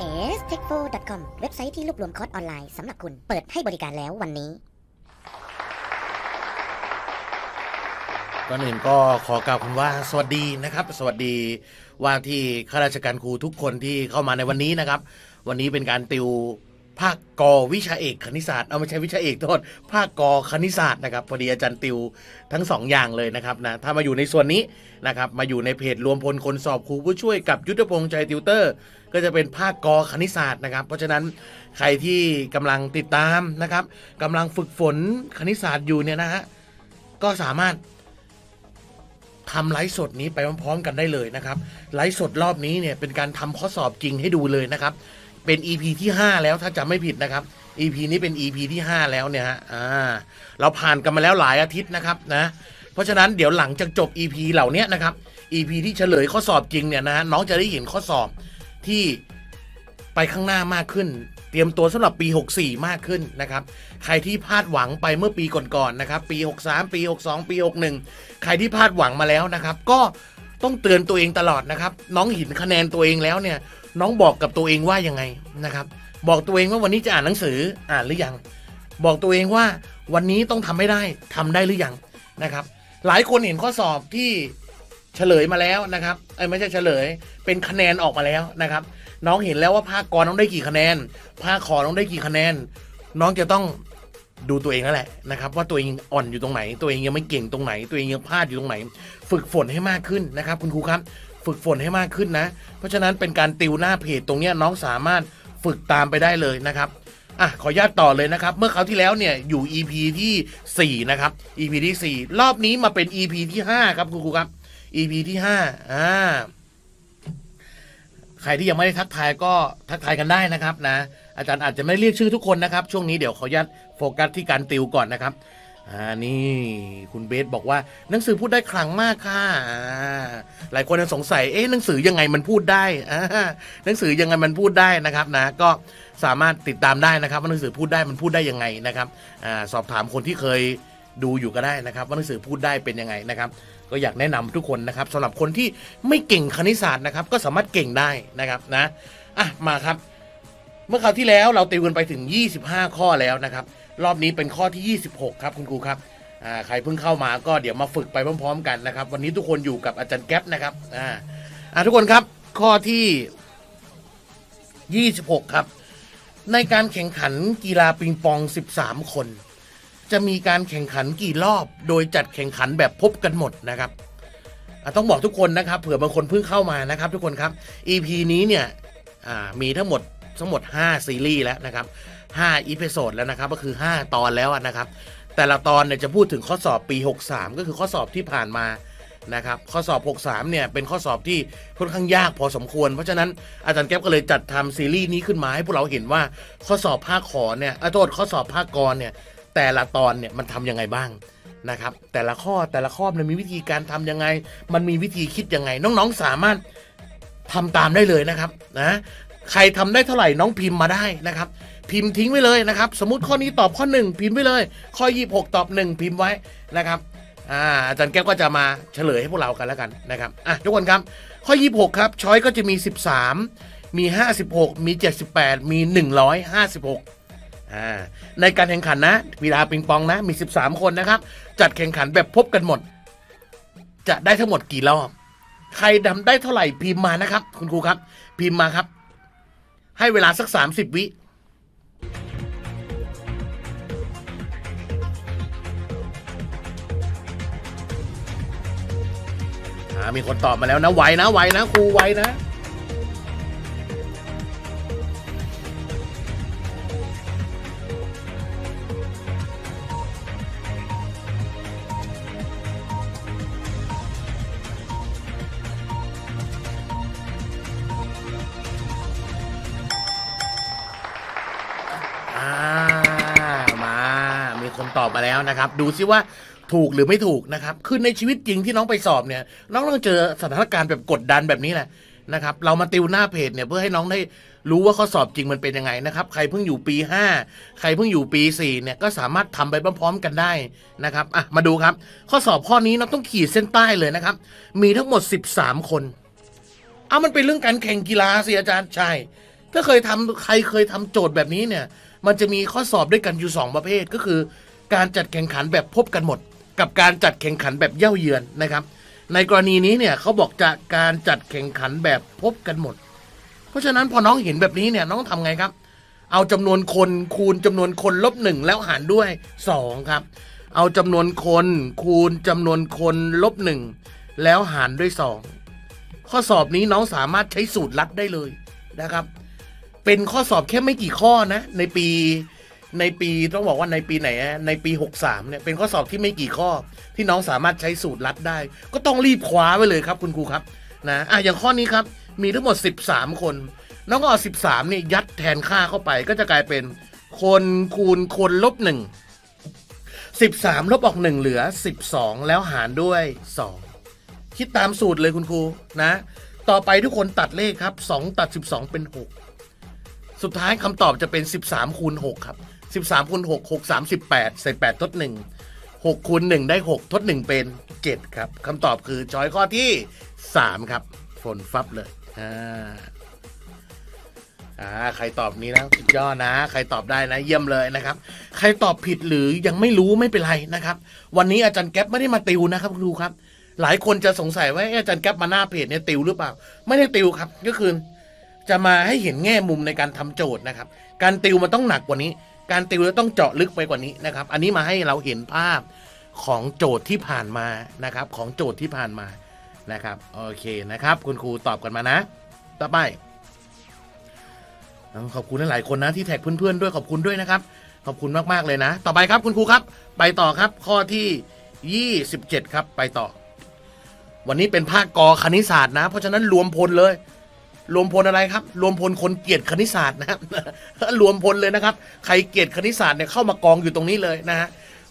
s t e c h f o c o m เว็บไซต์ที่รวบรวมคอร์สออนไลน์สำหรับคุณ เปิดให้บริการแล้ววันนี้ ก่อนอื่นก็ขอกล่าวคำว่าสวัสดีนะครับ สวัสดีว่าที่ข้าราชการครูทุกคนที่เข้ามาในวันนี้นะครับ วันนี้เป็นการติว ภาค ก วิชาเอกคณิตศาสตร์เอาไม่ใช่วิชาเอกโทษภาค ก คณิตศาสตร์นะครับพอดีอาจารย์ติวทั้งสองอย่างเลยนะครับนะถ้ามาอยู่ในส่วนนี้นะครับมาอยู่ในเพจรวมพลคนสอบครูผู้ช่วยกับยุทธพงษ์ใจติวเตอร์ ก็จะเป็นภาคกอคณิตศาสตร์นะครับ เพราะฉะนั้นใครที่กำลังติดตามนะครับกำลังฝึกฝนคณิตศาสตร์อยู่เนี่ยนะฮะก็สามารถทำไลฟ์สดนี้ไปพร้อมๆกันได้เลยนะครับไลฟ์สดรอบนี้เนี่ยเป็นการทำข้อสอบจริงให้ดูเลยนะครับ เป็น EP ที่ 5 แล้วถ้าจำไม่ผิดนะครับ EP นี้เป็น EP ที่ 5 แล้วเนี่ยฮะอ่าเราผ่านกันมาแล้วหลายอาทิตย์นะครับนะเพราะฉะนั้นเดี๋ยวหลังจากจบ EP เหล่านี้นะครับ EP ที่เฉลยข้อสอบจริงเนี่ยนะฮะน้องจะได้เห็นข้อสอบที่ไปข้างหน้ามากขึ้น เตรียมตัวสำหรับปี 64 มากขึ้นนะครับ ใครที่พลาดหวังไปเมื่อปีก่อนๆนะครับ ปี 63 ปี 62 ปี 61 ใครที่พลาดหวังมาแล้วนะครับ ก็ต้องเตือนตัวเองตลอดนะครับ น้องห็นคะแนนตัวเองแล้วเนี่ย น้องบอกกับตัวเองว่ายังไงนะครับ บอกตัวเองว่าวันนี้จะอ่านหนังสืออ่านหรือยัง บอกตัวเองว่าวันนี้ต้องทำให้ได้ทำได้หรือยังนะครับ หลายคนเห็นข้อสอบที่เฉลยมาแล้วนะครับเอ้ไม่ใช่เฉลย เป็นคะแนนออกมาแล้วนะครับ น้องเห็นแล้วว่าภาคกรน้องได้กี่คะแนน ภาคขอน้องได้กี่คะแนน น้องจะต้องดูตัวเองนั่นแหละนะครับว่าตัวเองอ่อนอยู่ตรงไหน ตัวเองยังไม่เก่งตรงไหน ตัวเองยังพลาดอยู่ตรงไหน ฝึกฝนให้มากขึ้นนะครับ คุณครูครับ ฝึกฝนให้มากขึ้นนะ เพราะฉะนั้นเป็นการติวหน้าเพจตรงนี้น้องสามารถฝึกตามไปได้เลยนะครับอะขออนุญาตต่อเลยนะครับ เมื่อคราวที่แล้วเนี่ยอยู่ EP ที่ 4 นะครับ EP ที่ 4 รอบนี้มาเป็น EP ที่ 5 ครับคุณครูครับ EP ที่ 5 อ่า ใครที่ยังไม่ได้ทักทายก็ทักทายกันได้นะครับนะ อาจารย์อาจจะไม่เรียกชื่อทุกคนนะครับ ช่วงนี้เดี๋ยวขออนุญาตโฟกัสที่การติวก่อนนะครับ อ่านี่คุณเบสบอกว่าหนังสือพูดได้ขลังมากค่ะหลายคนยังสงสัยเอ๊ะหนังสือยังไงมันพูดได้อ่าหนังสือยังไงมันพูดได้นะครับนะก็สามารถติดตามได้นะครับว่าหนังสือพูดได้มันพูดได้ยังไงนะครับอ่าสอบถามคนที่เคยดูอยู่ก็ได้นะครับ ว่าหนังสือพูดได้เป็นยังไงนะครับ ก็อยากแนะนำทุกคนนะครับสำหรับคนที่ไม่เก่งคณิตศาสตร์นะครับ ก็สามารถเก่งได้นะครับนะอะมาครับ เมื่อคราวที่แล้วเราติวกันไปถึง 25 ข้อแล้วนะครับ รอบนี้เป็นข้อที่ 26 ครับคุณครูครับอ่าใครเพิ่งเข้ามาก็เดี๋ยวมาฝึกไปพร้อม ๆ กันนะครับ วันนี้ทุกคนอยู่กับอาจารย์แก๊ปนะครับอ่าทุกคนครับข้อที่ 26 ครับ ในการแข่งขันกีฬาปิงปอง 13 คน จะมีการแข่งขันกี่รอบโดยจัดแข่งขันแบบพบกันหมดนะครับต้องบอกทุกคนนะครับเผื่อบางคนเพิ่งเข้ามานะครับ ทุกคนครับ EP นี้เนี่ยอ่ามีทั้งหมดทั้งหมด 5 ซีรีส์แล้วนะครับ 5 episode แล้วนะครับ ก็คือ 5 ตอนแล้วนะครับ แต่ละตอนเนี่ยจะพูดถึงข้อสอบปี 63 ก็คือข้อสอบที่ผ่านมานะครับ ข้อสอบ 63 เนี่ยเป็นข้อสอบที่ค่อนข้างยากพอสมควร เพราะฉะนั้นอาจารย์แก็บก็เลยจัดทำซีรีส์นี้ขึ้นมาให้พวกเราเห็นว่าข้อสอบภาคขอเนี่ยอโทษข้อสอบภาคกรเนี่ยแต่ละตอนเนี่ยมันทำยังไงบ้างนะครับแต่ละข้อแต่ละข้อมันมีวิธีการทำยังไง มันมีวิธีคิดยังไง น้องๆสามารถทำตามได้เลยนะครับนะใครทำได้เท่าไหร่น้องพิมพ์มาได้นะครับ พิมพ์ทิ้งไว้เลยนะครับ สมมติข้อนี้ตอบข้อ 1 พิมพ์ไว้เลย ข้อ 26 ตอบ 1 พิมพ์ไว้นะครับอาอาจารย์แก้วก็จะมาเฉลยให้พวกเรากันแล้วกันนะครับอะทุกคนครับข้อ 26 ครับช้อยก็จะมี 13 มี 56 มี 78 มี 156อ่าในการแข่งขันนะกีฬาปิงปองนะ มี 13 คนนะครับ จัดแข่งขันแบบพบกันหมด จะได้ทั้งหมดกี่รอบ ใครทำได้เท่าไหร่พิมพ์มานะครับ คุณครูครับ พิมพ์มาครับ ให้เวลาสัก 30 วิ มีคนตอบมาแล้วนะไวนะไวนะครูไวนะมา มีคนตอบมาแล้วนะครับ ดูซิว่า ถูกหรือไม่ถูกนะครับ คือในชีวิตจริงที่น้องไปสอบเนี่ยน้องต้องเจอสถานการณ์แบบกดดันแบบนี้แหละนะครับเรามาติวหน้าเพจเนี่ยเพื่อให้น้องได้รู้ว่าข้อสอบจริงมันเป็นยังไงนะครับ ใครเพิ่งอยู่ปี 5 ใครเพิ่งอยู่ปี 4 เนี่ยก็สามารถทำไปพร้อมๆกันได้นะครับอะมาดูครับ ข้อสอบข้อนี้เราต้องขีดเส้นใต้เลยนะครับ มีทั้งหมด 13 คนเอามันเป็นเรื่องการแข่งกีฬาสิอาจารย์ใช่ถ้าเคยทำใครเคยทำโจทย์แบบนี้เนี่ย มันจะมีข้อสอบด้วยกันอยู่ 2 ประเภทก็คือ การจัดแข่งขันแบบพบกันหมด กับการจัดแข่งขันแบบเย่าเยือนนะครับ ในกรณีนี้เนี่ยเขาบอกจะการจัดแข่งขันแบบพบกันหมด เพราะฉะนั้นพอน้องเห็นแบบนี้เนี่ยน้องทำไงครับ เอาจำนวนคนคูณจำนวนคนลบหนึ่งแล้วหารด้วยสองครับ เอาจำนวนคนคูณจำนวนคนลบหนึ่งแล้วหารด้วยสองข้อสอบนี้น้องสามารถใช้สูตรลัดได้เลยนะครับ เป็นข้อสอบแค่ไม่กี่ข้อนะ ในปี ในปีต้องบอกว่าในปีไหนอะในปี 63เนี่ยเป็นข้อสอบที่ไม่กี่ข้อที่น้องสามารถใช้สูตรลัดได้ ก็ต้องรีบคว้าไว้เลยครับคุณครูครับนะอะอย่างข้อนี้ครับ มีทั้งหมด 13 คนน้องก็เอา13เนี่ยยัดแทนค่าเข้าไป ก็จะกลายเป็นคนคูณคนลบหนึ่ง13ลบออก1เหลือ12แล้วหารด้วย2คิดตามสูตรเลยคุณครูนะ ต่อไปทุกคนตัดเลขครับ2ตัด12เป็น6สุดท้ายคำตอบจะเป็น13คูณ6ครับ 13คูณ6 6 3 18ใส่8ทด1 6คูณ1ได้6ทด1เป็น7ครับคำตอบคือจอยข้อที่3ครับ ฝนฟับเลยอ่าอ่าใครตอบนี้นะสุดยอดนะ ใครตอบได้นะ เยี่ยมเลยนะครับ ใครตอบผิดหรือยังไม่รู้ไม่เป็นไรนะครับ วันนี้อาจารย์แก๊ปไม่ได้มาติวนะครับครูครับ หลายคนจะสงสัยว่าเอ๊ะอาจารย์แก๊ปมาหน้าเพจเนี่ยติวหรือเปล่า ไม่ได้ติวครับก็คือจะมาให้เห็นแง่มุมในการทำโจทย์นะครับ การติวมันต้องหนักกว่านี้ การติวจะต้องเจาะลึกไปกว่านี้นะครับ อันนี้มาให้เราเห็นภาพของโจทย์ที่ผ่านมานะครับ ของโจทย์ที่ผ่านมานะครับโอเคนะครับ คุณครูตอบกันมานะ ต่อไปขอบคุณหลายคนนะที่แท็กเพื่อนๆด้วยขอบคุณด้วยนะครับ ขอบคุณมากๆเลยนะ ต่อไปครับคุณครูครับ ไปต่อครับข้อที่ 27 ครับไปต่อ วันนี้เป็นภาคกอคณิตศาสตร์นะ เพราะฉะนั้นรวมพลเลย รวมพลอะไรครับ รวมพลคนเกียดคณิตศาสตร์นะครับรวมพลเลยนะครับ ใครเกียดคณิตศาสตร์เนี่ยเข้ามากองอยู่ตรงนี้เลยนะฮะ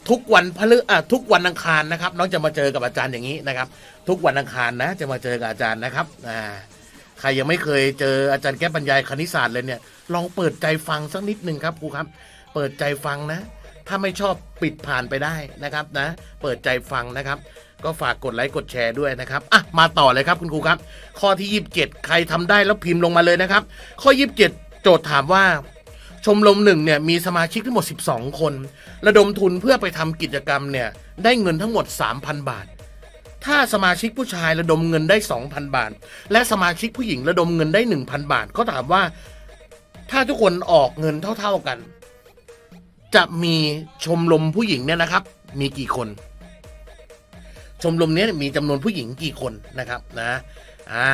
ทุกวันพฤอะทุกวันอังคารนะครับ น้องจะมาเจอกับอาจารย์อย่างนี้นะครับ ทุกวันอังคารนะ จะมาเจอกับอาจารย์นะครับอ่าใครยังไม่เคยเจออาจารย์แก้บรรยายคณิตศาสตร์เลยเนี่ย ลองเปิดใจฟังสักนิดหนึ่งครับครูครับ เปิดใจฟังนะ ถ้าไม่ชอบปิดผ่านไปได้นะครับนะ เปิดใจฟังนะครับ ก็ฝากกดไลค์กดแชร์ด้วยนะครับอะมาต่อเลยครับคุณครูครับ ข้อที่ 27 ใครทำได้แล้วพิมพ์ลงมาเลยนะครับ ข้อ 27 โจทย์ถามว่า ชมรมหนึ่งเนี่ยมีสมาชิกทั้งหมด 12 คน ระดมทุนเพื่อไปทำกิจกรรมเนี่ยได้เงินทั้งหมด 3,000 บาท ถ้าสมาชิกผู้ชายระดมเงินได้ 2,000 บาท และสมาชิกผู้หญิงระดมเงินได้ 1,000 บาท ก็ถามว่า ถ้าทุกคนออกเงินเท่า ๆกัน จะมีชมรมผู้หญิงเนี่ยนะครับ มีกี่คน ชมรมนี้มีจำนวนผู้หญิงกี่คนนะครับนะอ่า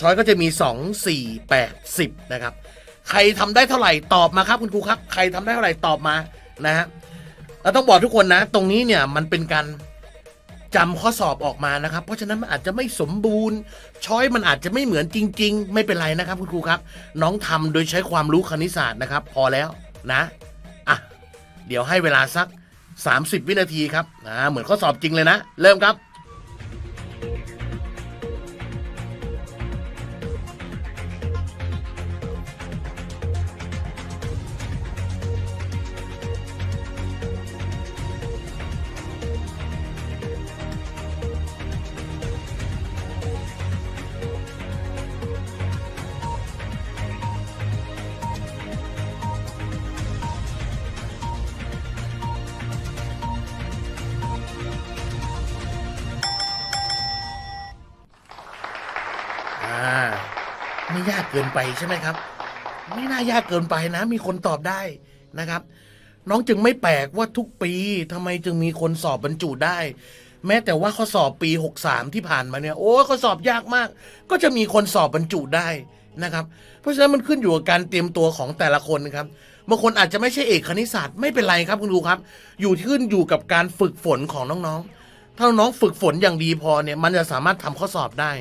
ช้อยก็จะมี 2 4 8 10นะครับใครทำได้เท่าไหร่ตอบมาครับคุณครูครับ ใครทำได้เท่าไหร่ตอบมานะฮะเราต้องบอกทุกคนนะ ตรงนี้เนี่ยมันเป็นการจำข้อสอบออกมานะครับ เพราะฉะนั้นมันอาจจะไม่สมบูรณ์ ช้อยมันอาจจะไม่เหมือนจริง ๆ ไม่เป็นไรนะครับคุณครูครับ น้องทำโดยใช้ความรู้คณิตศาสตร์นะครับ พอแล้วนะอะเดี๋ยวให้เวลาสัก 30 วินาทีครับอ่าเหมือนข้อสอบจริงเลยนะ เริ่มครับ ไปใช่ไหมครับ ไม่น่ายากเกินไปนะ มีคนตอบได้นะครับ น้องจึงไม่แปลกว่าทุกปีทำไมจึงมีคนสอบบรรจุได้ แม้แต่ว่าข้อสอบปี 63 ที่ผ่านมาเนี่ยโอ้ข้อสอบยากมาก ก็จะมีคนสอบบรรจุได้นะครับ เพราะฉะนั้นมันขึ้นอยู่กับการเตรียมตัวของแต่ละคนครับบางคนอาจจะไม่ใช่เอกคณิตศาสตร์ไม่เป็นไรครับคุณครูครับ อยู่ที่ขึ้นอยู่กับการฝึกฝนของน้องๆ ถ้าน้องฝึกฝนอย่างดีพอเนี่ย มันจะสามารถทำข้อสอบได้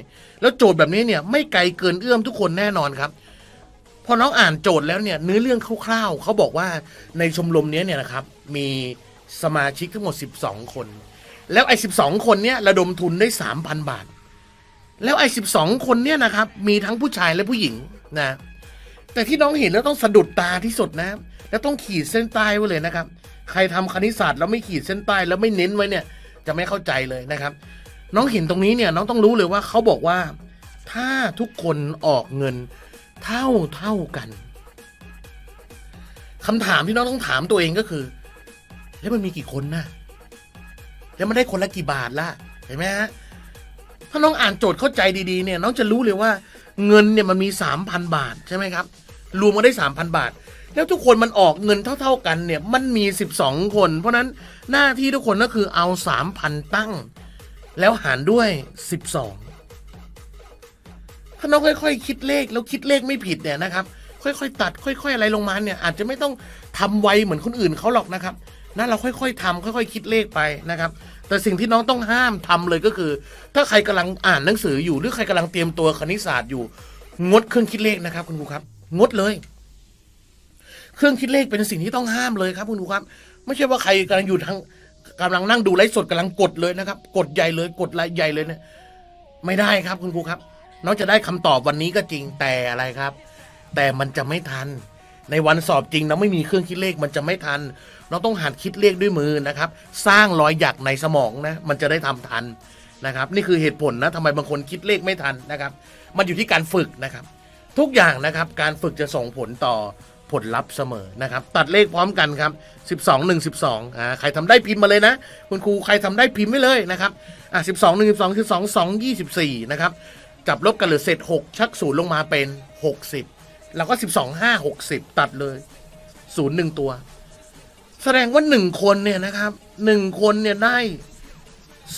แล้วโจทย์แบบนี้เนี่ยไม่ไกลเกินเอื้อมทุกคนแน่นอนครับ พอน้องอ่านโจทย์แล้วเนี่ยเนื้อเรื่องคร่าวๆเขาบอกว่าในชมรมนี้เนี่ยนะครับ มีสมาชิกทั้งหมด 12 คน แล้วไอ้12 คนเนี่ยระดมทุนได้ 3,000 บาท แล้วไอ้12 คนเนี่ยนะครับ มีทั้งผู้ชายและผู้หญิงนะ แต่ที่น้องเห็นแล้วต้องสะดุดตาที่สุดนะ แล้วต้องขีดเส้นใต้ไว้เลยนะครับ ใครทำคณิตศาสตร์แล้วไม่ขีดเส้นใต้แล้วไม่เน้นไว้เนี่ย จะไม่เข้าใจเลยนะครับ น้องเห็นตรงนี้เนี่ยน้องต้องรู้เลยว่าเขาบอกว่า ถ้าทุกคนออกเงินเท่าเท่ากันคำถามที่น้องต้องถามตัวเองก็คือ แล้วมันมีกี่คนนะแล้วมันได้คนละกี่บาทล่ะเห็นไหมฮะถ้าน้องอ่านโจทย์เข้าใจดีๆเนี่ย น้องจะรู้เลยว่า เงินเนี่ยมันมีสามพันบาทใช่ไหมครับ รวมมาได้สามพันบาท แล้วทุกคนมันออกเงินเท่า ๆกันเนี่ยมันมีสิบสองคน เพราะนั้นหน้าที่ทุกคนก็คือเอาสามพันตั้ง แล้วหารด้วยสิบสองถ้าน้องค่อยๆ คิดเลขแล้วคิดเลขไม่ผิดเนี่ยนะครับ ค่อยๆ ตัดค่อย ๆ อะไรลงมาเนี่ยอาจจะไม่ต้องทำไวเหมือนคนอื่นเขาหรอกนะครับนะเราค่อยๆทำค่อย ๆ คิดเลขไปนะครับ แต่สิ่งที่น้องต้องห้ามทำเลยก็คือ ถ้าใครกำลังอ่านหนังสืออยู่หรือใครกำลังเตรียมตัวคณิตศาสตร์อยู่ งดเครื่องคิดเลขนะครับคุณครูครับ งดเลย เครื่องคิดเลขเป็นสิ่งที่ต้องห้ามเลยครับคุณครูครับ ไม่ใช่ว่าใครกำลังอยู่ทางกำลังนั่งดูไลฟ์สดกำลังกดเลยนะครับ กดใหญ่เลยกดลค์ใหญ่เลยเนี่ยไม่ได้ครับคุณครูครับ น้องจะได้คำตอบวันนี้ก็จริงแต่อะไรครับ แต่มันจะไม่ทัน ในวันสอบจริงเราไม่มีเครื่องคิดเลขมันจะไม่ทัน เราต้องหัดคิดเลขด้วยมือนะครับ สร้างรอยหยักในสมองนะ มันจะได้ทำทันนะครับ นี่คือเหตุผลนะทำไมบางคนคิดเลขไม่ทันนะครับ มันอยู่ที่การฝึกนะครับ ทุกอย่างนะครับ การฝึกจะส่งผลต่อ ผลลัพธ์เสมอนะครับ ตัดเลขพร้อมกันครับ 12 1 12อ่าใครทำได้พิมพ์มาเลยนะ คุณครูใครทำได้พิมพ์ไว้เลยนะครับอ่า12 1 12 12 2 24 นะครับ จับลบกันเหลือเศษ6ชักศูนย์ลงมาเป็น 60 แล้วก็ 12 5 60 ตัดเลยศูนย์หนึ่งตัว แสดงว่าหนึ่งคนเนี่ยนะครับหนึ่งคนเนี่ยได้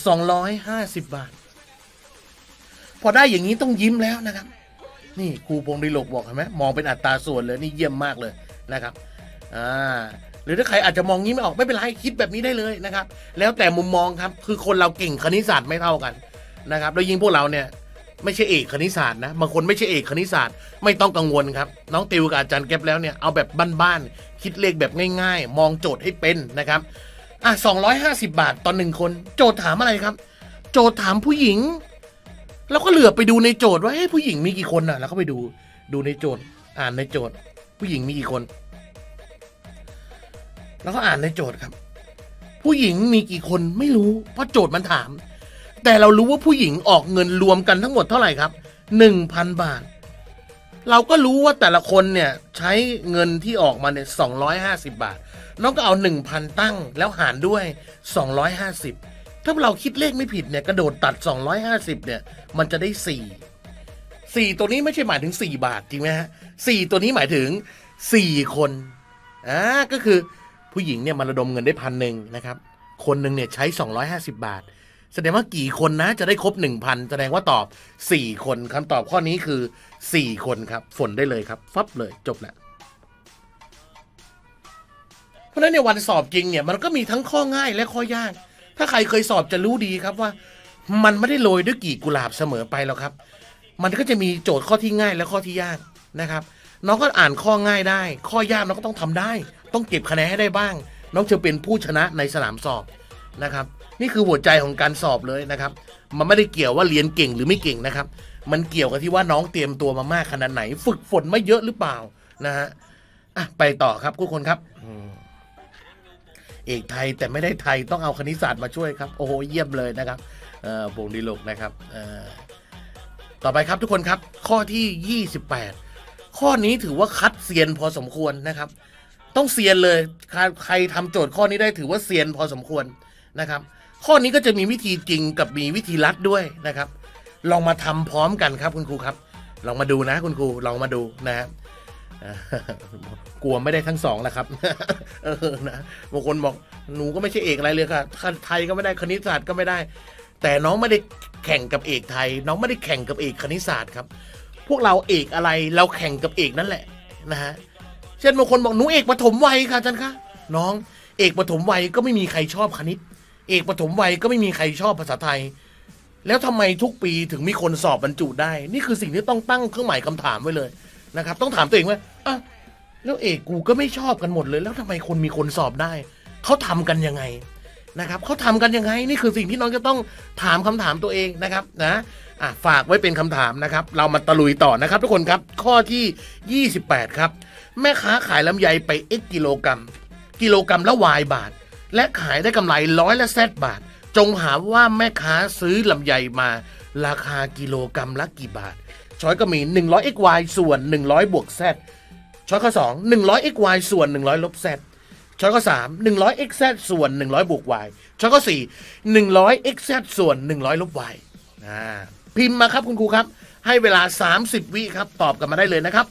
250บาท พอได้อย่างนี้ต้องยิ้มแล้วนะครับ นี่ครูพงษ์ดิลกบอกเห็นไหมมองเป็นอัตราส่วนเลยนี่เยี่ยมมากเลยนะครับอ่าหรือถ้าใครอาจจะมองงี้ไม่ออกไม่เป็นไรคิดแบบนี้ได้เลยนะครับ แล้วแต่มุมมองครับคือคนเราเก่งคณิตศาสตร์ไม่เท่ากันนะครับแล้วยิ่งพวกเราเนี่ยไม่ใช่เอกคณิตศาสตร์นะบางคนไม่ใช่เอกคณิตศาสตร์ไม่ต้องกังวลครับ น้องติวกับอาจารย์แก๊ปแล้วเนี่ยเอาแบบบ้านๆคิดเลขแบบง่าย ๆ มองโจทย์ให้เป็นนะครับอะ250 บาทต่อหนึ่งคน โจทย์ถามอะไรครับ โจทย์ถามผู้หญิง แล้วก็เหลือไปดูในโจทย์ว่าเฮ้ยผู้หญิงมีกี่คนน่ะ แล้วก็ไปดูดูในโจทย์ อ่านในโจทย์ ผู้หญิงมีกี่คน แล้วก็อ่านในโจทย์ครับ ผู้หญิงมีกี่คนไม่รู้เพราะโจทย์มันถาม แต่เรารู้ว่าผู้หญิงออกเงินรวมกันทั้งหมดเท่าไหร่ครับหนึ่งพันบาท เราก็รู้ว่าแต่ละคนเนี่ยใช้เงินที่ออกมาเนี่ยสองร้อยห้าสิบาท น้องก็เอาหนึ่งพันตั้งแล้วหารด้วยสองร้อยห้าสิบ ถ้าเราคิดเลขไม่ผิดเนี่ยกระโดดตัดสองร้อยห้าสิบเนี่ย มันจะได้สี่สี่ตัวนี้ไม่ใช่หมายถึงสี่บาทจริงไหมฮะสี่ตัวนี้หมายถึงสี่คนอ่าก็คือผู้หญิงเนี่ยมันระดมเงินได้พันหนึ่งนะครับ คนหนึ่งเนี่ยใช้สองร้อยห้าสิบาท แสดงว่ากี่คนนะจะได้ครบหนึ่งพันแสดงว่าตอบสี่คนคำตอบข้อนี้คือสี่คนครับ ฝนได้เลยครับ ฟับเลยจบแล้วเพราะฉะนั้นในวันสอบจริงเนี่ยมันก็มีทั้งข้อง่ายและข้อยาก ถ้าใครเคยสอบจะรู้ดีครับว่า มันไม่ได้โรยด้วยกี่กุหลาบเสมอไปแล้วครับ มันก็จะมีโจทย์ข้อที่ง่ายและข้อที่ยากนะครับ น้องก็อ่านข้อง่ายได้ ข้อยากน้องก็ต้องทำได้ ต้องเก็บคะแนนให้ได้บ้าง น้องจะเป็นผู้ชนะในสนามสอบนะครับ นี่คือหัวใจของการสอบเลยนะครับ มันไม่ได้เกี่ยวว่าเรียนเก่งหรือไม่เก่งนะครับ มันเกี่ยวกับที่ว่าน้องเตรียมตัวมามากขนาดไหน ฝึกฝนมาเยอะหรือเปล่านะฮะอะไปต่อครับทุกคนครับ เอกไทยแต่ไม่ได้ไทยต้องเอาคณิตศาสตร์มาช่วยครับโอ้โหเยี่ยมเลยนะครับวงดีลกนะครับต่อไปครับทุกคนครับข้อที่ 28 ข้อนี้ถือว่าคัดเซียนพอสมควรนะครับ ต้องเซียนเลยใครใครทำโจทย์ข้อนี้ได้ถือว่าเซียนพอสมควรนะครับ ข้อนี้ก็จะมีวิธีจริงกับมีวิธีลัดด้วยนะครับ ลองมาทำพร้อมกันครับคุณครูครับ ลองมาดูนะคุณครูลองมาดูนะฮะเอ่อ กลัวไม่ได้ทั้งสองแหละครับ เออนะบางคนบอกหนูก็ไม่ใช่เอกอะไรเลยค่ะไทยก็ไม่ได้คณิตศาสตร์ก็ไม่ได้ แต่น้องไม่ได้แข่งกับเอกไทย น้องไม่ได้แข่งกับเอกคณิตศาสตร์ครับ พวกเราเอกอะไรเราแข่งกับเอกนั่นแหละนะฮะเช่นบางคนบอกหนูเอกปฐมวัยค่ะอาจันคะน้องเอกปฐมวัยก็ไม่มีใครชอบคณิต เอกปฐมวัยก็ไม่มีใครชอบภาษาไทย แล้วทำไมทุกปีถึงมีคนสอบบรรจุได้ นี่คือสิ่งที่ต้องตั้งเครื่องหมายคำถามไว้เลยนะครับ ต้องถามตัวเองว่า อะแล้วเอกกูก็ไม่ชอบกันหมดเลย แล้วทำไมคนมีคนสอบได้ เขาทำกันยังไงนะครับเขาทำกันยังไงนี่คือสิ่งที่น้องจะต้องถามคำถามตัวเองนะครับนะอะฝากไว้เป็นคำถามนะครับ เรามาตะลุยต่อนะครับ ทุกคนครับข้อที่ 28 ครับ แม่ค้าขายลำไยไป x กิโลกรัม กิโลกรัมละ y บาท และขายได้กำไรร้อยละแซดบาท จงหาว่าแม่ค้าซื้อลำไยมา ราคากิโลกรัมละกี่บาทช้อยก็มี 100 xy ส่วน 100 บวก z ช้อยข้อสองหนึ่งร้อย xy ส่วนหนึ่งร้อยลบ z ช้อยข้อสามหนึ่งร้อย xz ส่วนหนึ่งร้อยบวก y ช้อยข้อสี่หนึ่งร้อย xz ส่วนหนึ่งร้อยลบ y พิมพ์มาครับคุณครูครับ ให้เวลา 30 วิครับ ตอบกันมาได้เลยนะครับ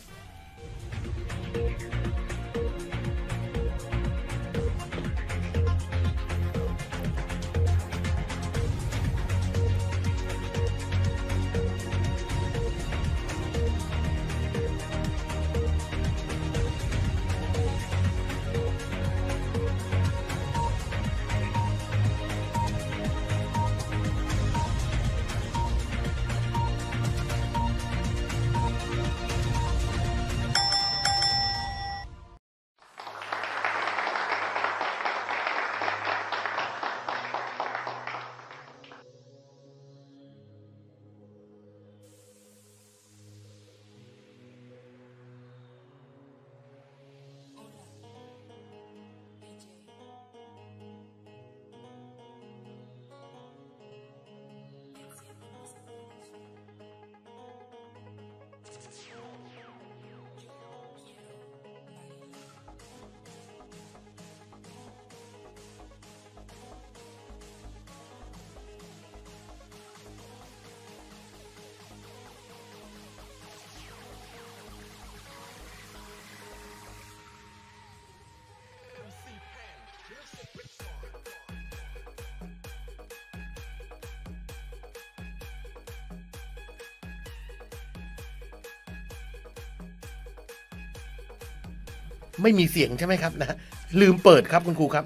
ไม่มีเสียงใช่ไหมครับนะลืมเปิดครับคุณครูครับ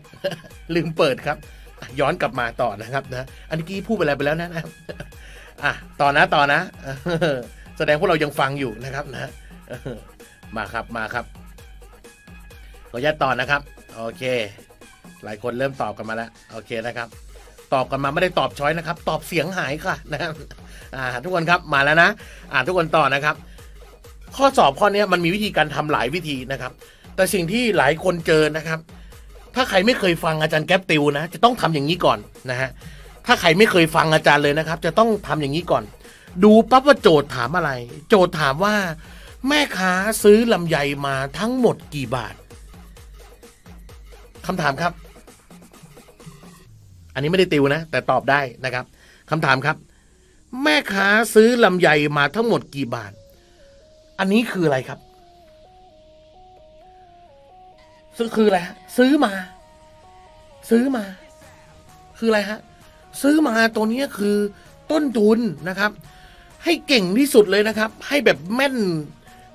ลืมเปิดครับ ย้อนกลับมาต่อนะครับนะอันนี้กี้พูดไปอะไรไปแล้วนะนะอะต่อนะต่อนะ แสดงพวกเรายังฟังอยู่นะครับนะมาครับมาครับขออนุญาตต่อนะครับ โอเค หลายคนเริ่มตอบกันมาแล้ว โอเคนะครับ ตอบกันมาไม่ได้ตอบช้อยนะครับ ตอบเสียงหายค่ะนะครับอ่าทุกคนครับมาแล้วนะ อ่าทุกคนต่อนะครับ ข้อสอบข้อนี้มันมีวิธีการทำหลายวิธีนะครับ แต่สิ่งที่หลายคนเจอนะครับ ถ้าใครไม่เคยฟังอาจารย์แก๊ปติวนะ จะต้องทำอย่างนี้ก่อนนะฮะถ้าใครไม่เคยฟังอาจารย์เลยนะครับ จะต้องทำอย่างนี้ก่อน ดูปั๊บว่าโจทย์ถามอะไร โจทย์ถามว่า แม่ค้าซื้อลำไยมาทั้งหมดกี่บาทคำถามครับ อันนี้ไม่ได้ติวนะ แต่ตอบได้นะครับคำถามครับ แม่ค้าซื้อลำไยมาทั้งหมดกี่บาท อันนี้คืออะไรครับ ซื้อคืออะไรฮะซื้อมา ซื้อมา คืออะไรฮะ ซื้อมาตัวนี้คือต้นทุนนะครับ ให้เก่งที่สุดเลยนะครับ ให้แบบแม่น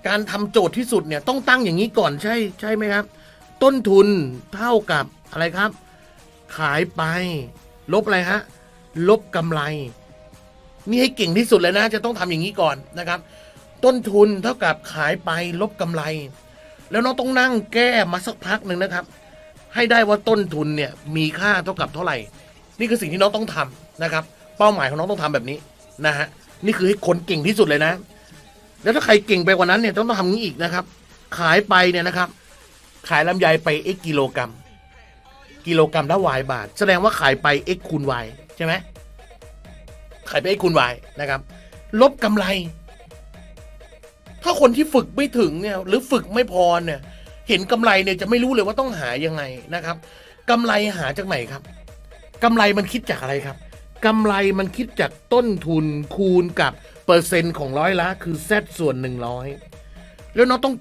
การทำโจทย์ที่สุดเนี่ย ต้องตั้งอย่างนี้ก่อนใช่ ใช่ไหมครับ ต้นทุนเท่ากับอะไรครับ ขายไป ลบอะไรฮะ ลบกำไร นี่ให้เก่งที่สุดเลยนะ จะต้องทำอย่างนี้ก่อนนะครับ ต้นทุนเท่ากับขายไปลบกำไร แล้วน้องต้องนั่งแก้มาสักพักหนึ่งนะครับ ให้ได้ว่าต้นทุนเนี่ยมีค่าเท่ากับเท่าไหร่ นี่คือสิ่งที่น้องต้องทำนะครับ เป้าหมายของน้องต้องทำแบบนี้นะฮะนี่คือให้คนเก่งที่สุดเลยนะ แล้วถ้าใครเก่งไปกว่านั้นเนี่ยต้องต้องทำงี้อีกนะครับ ขายไปเนี่ยนะครับ ขายลำไยไป x กิโลกรัม กิโลกรัมละวายบาท แสดงว่าขายไป x คูณ y ใช่ไหมขายไป x คูณ y นะครับ ลบกำไร ถ้าคนที่ฝึกไม่ถึงเนี่ยหรือฝึกไม่พอเนี่ย เห็นกำไรเนี่ยจะไม่รู้เลยว่าต้องหายังไงนะครับกำไรหาจากไหนครับกำไรมันคิดจากอะไรครับกำไรมันคิดจากต้นทุนคูณกับเปอร์เซ็นต์ของร้อยละคือ z ส่วนหนึ่งร้อยแล้วน้องต้อง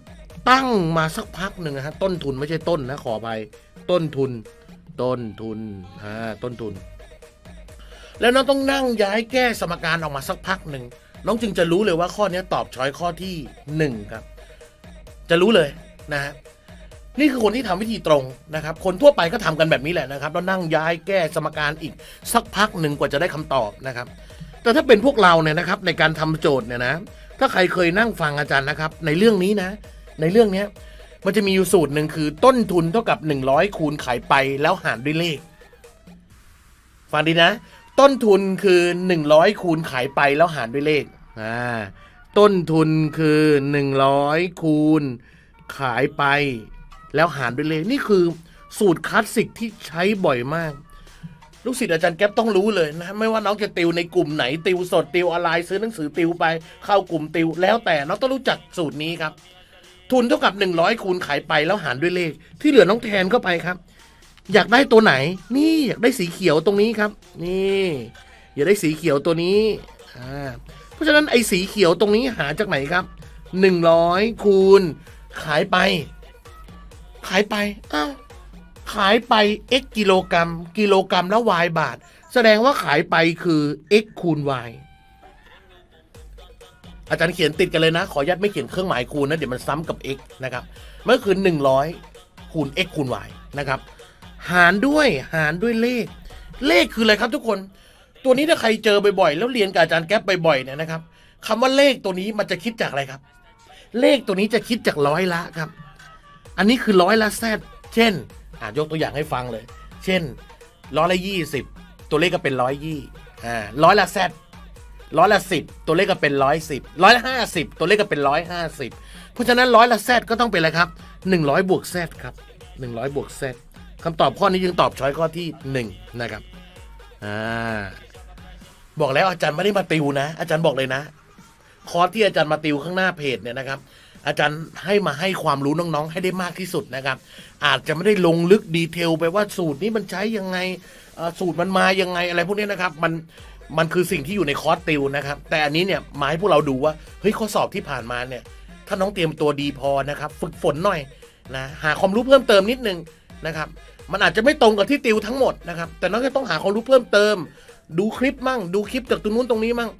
ตั้งมาสักพักหนึ่งนะฮะต้นทุนไม่ใช่ต้นนะขอไปต้นทุน ต้นทุนอ่าต้นทุน แล้วน้องต้องนั่งย้ายแก้สมการออกมาสักพักหนึ่ง น้องจึงจะรู้เลยว่าข้อนี้ตอบช้อยข้อที่หนึ่งครับ จะรู้เลยนะฮะนี่คือคนที่ทำวิธีตรงนะครับ คนทั่วไปก็ทำกันแบบนี้แหละนะครับ แล้วนั่งย้ายแก้สมการอีกสักพักหนึ่งกว่าจะได้คำตอบนะครับ แต่ถ้าเป็นพวกเราเนี่ยนะครับ ในการทำโจทย์เนี่ยนะ ถ้าใครเคยนั่งฟังอาจารย์นะครับ ในเรื่องนี้นะ ในเรื่องเนี้ยมันจะมีอยู่สูตรหนึ่งคือต้นทุนเท่ากับ 100 คูณขายไปแล้วหารด้วยเลข ฟังดีนะ ต้นทุนคือ 100 คูณขายไปแล้วหารด้วยเลข อ่าต้นทุนคือ 100 คูณ ขายไป แล้วหารด้วยเลขนี่คือสูตรคลาสสิกที่ใช้บ่อยมาก ลูกศิษย์อาจารย์แก๊ปต้องรู้เลยนะ ไม่ว่าน้องจะติวในกลุ่มไหนติวสดติวออนไลน์ซื้อหนังสือติวไป เข้ากลุ่มติว แล้วแต่น้องต้องรู้จักสูตรนี้ครับ ทุนเท่ากับ 100 คูณขายไปแล้วหารด้วยเลข ที่เหลือน้องแทนเข้าไปครับ อยากได้ตัวไหน นี่อยากได้สีเขียวตรงนี้ครับ นี่ อยากได้สีเขียวตัวนี้อ่า เพราะฉะนั้นไอ้สีเขียวตรงนี้หาจากไหนครับ100คูณ ขายไป ขายไปอ้าวขายไป x กิโลกรัม กิโลกรัมแล้ว y บาท แสดงว่าขายไปคือ x คูณ y อาจารย์เขียนติดกันเลยนะ ขออนุญาตไม่เขียนเครื่องหมายคูณนะ เดี๋ยวมันซ้ำกับ x นะครับมันก็คือ100 คูณ x คูณ y นะครับ หารด้วยหารด้วยเลข เลขคืออะไรครับทุกคน ตัวนี้ถ้าใครเจอบ่อยๆแล้วเรียนกับอาจารย์แก๊ปบ่อยๆเนี่ยนะครับคำว่าเลขตัวนี้มันจะคิดจากอะไรครับ เลขตัวนี้จะคิดจากร้อยละครับ อันนี้คือร้อยละแซดเช่นอ่ายกตัวอย่างให้ฟังเลย เช่นร้อยละยี่สิบตัวเลขก็เป็นร้อยยี่อ่าร้อยละแซดร้อยละสิบตัวเลขก็เป็นร้อยสิบร้อยละห้าสิบตัวเลขก็เป็นร้อยห้าสิบเพราะฉะนั้นร้อยละแซดก็ต้องเป็นอะไรครับหนึ่งร้อยบวกแซดครับหนึ่งร้อยบวกแซดคำตอบข้อนี้ยังตอบช้อยข้อที่หนึ่งนะครับอ่า บอกแล้วอาจารย์ไม่ได้มาติวนะ อาจารย์บอกเลยนะ คอร์สที่อาจารย์มาติวข้างหน้าเพจเนี่ยนะครับ อาจารย์ให้มาให้ความรู้น้องๆ ให้ได้มากที่สุดนะครับ อาจจะไม่ได้ลงลึก detail ไปว่าสูตรนี้มันใช้ยังไงสูตรมันมายังไงอะไรพวกนี้นะครับ มันมันคือสิ่งที่อยู่ในคอร์สติวนะครับ แต่อันนี้เนี่ยมาให้พวกเราดูว่าเฮ้ยข้อสอบที่ผ่านมาเนี่ย ถ้าน้องเตรียมตัวดีพอนะครับ ฝึกฝนหน่อยนะหาความรู้เพิ่มเติมนิดนึงนะครับ มันอาจจะไม่ตรงกับที่ติวทั้งหมดนะครับ แต่น้องจะต้องหาความรู้เพิ่มเติม ดูคลิปมั่ง ดูคลิปจากตรงนู้นตรงนี้มั่ง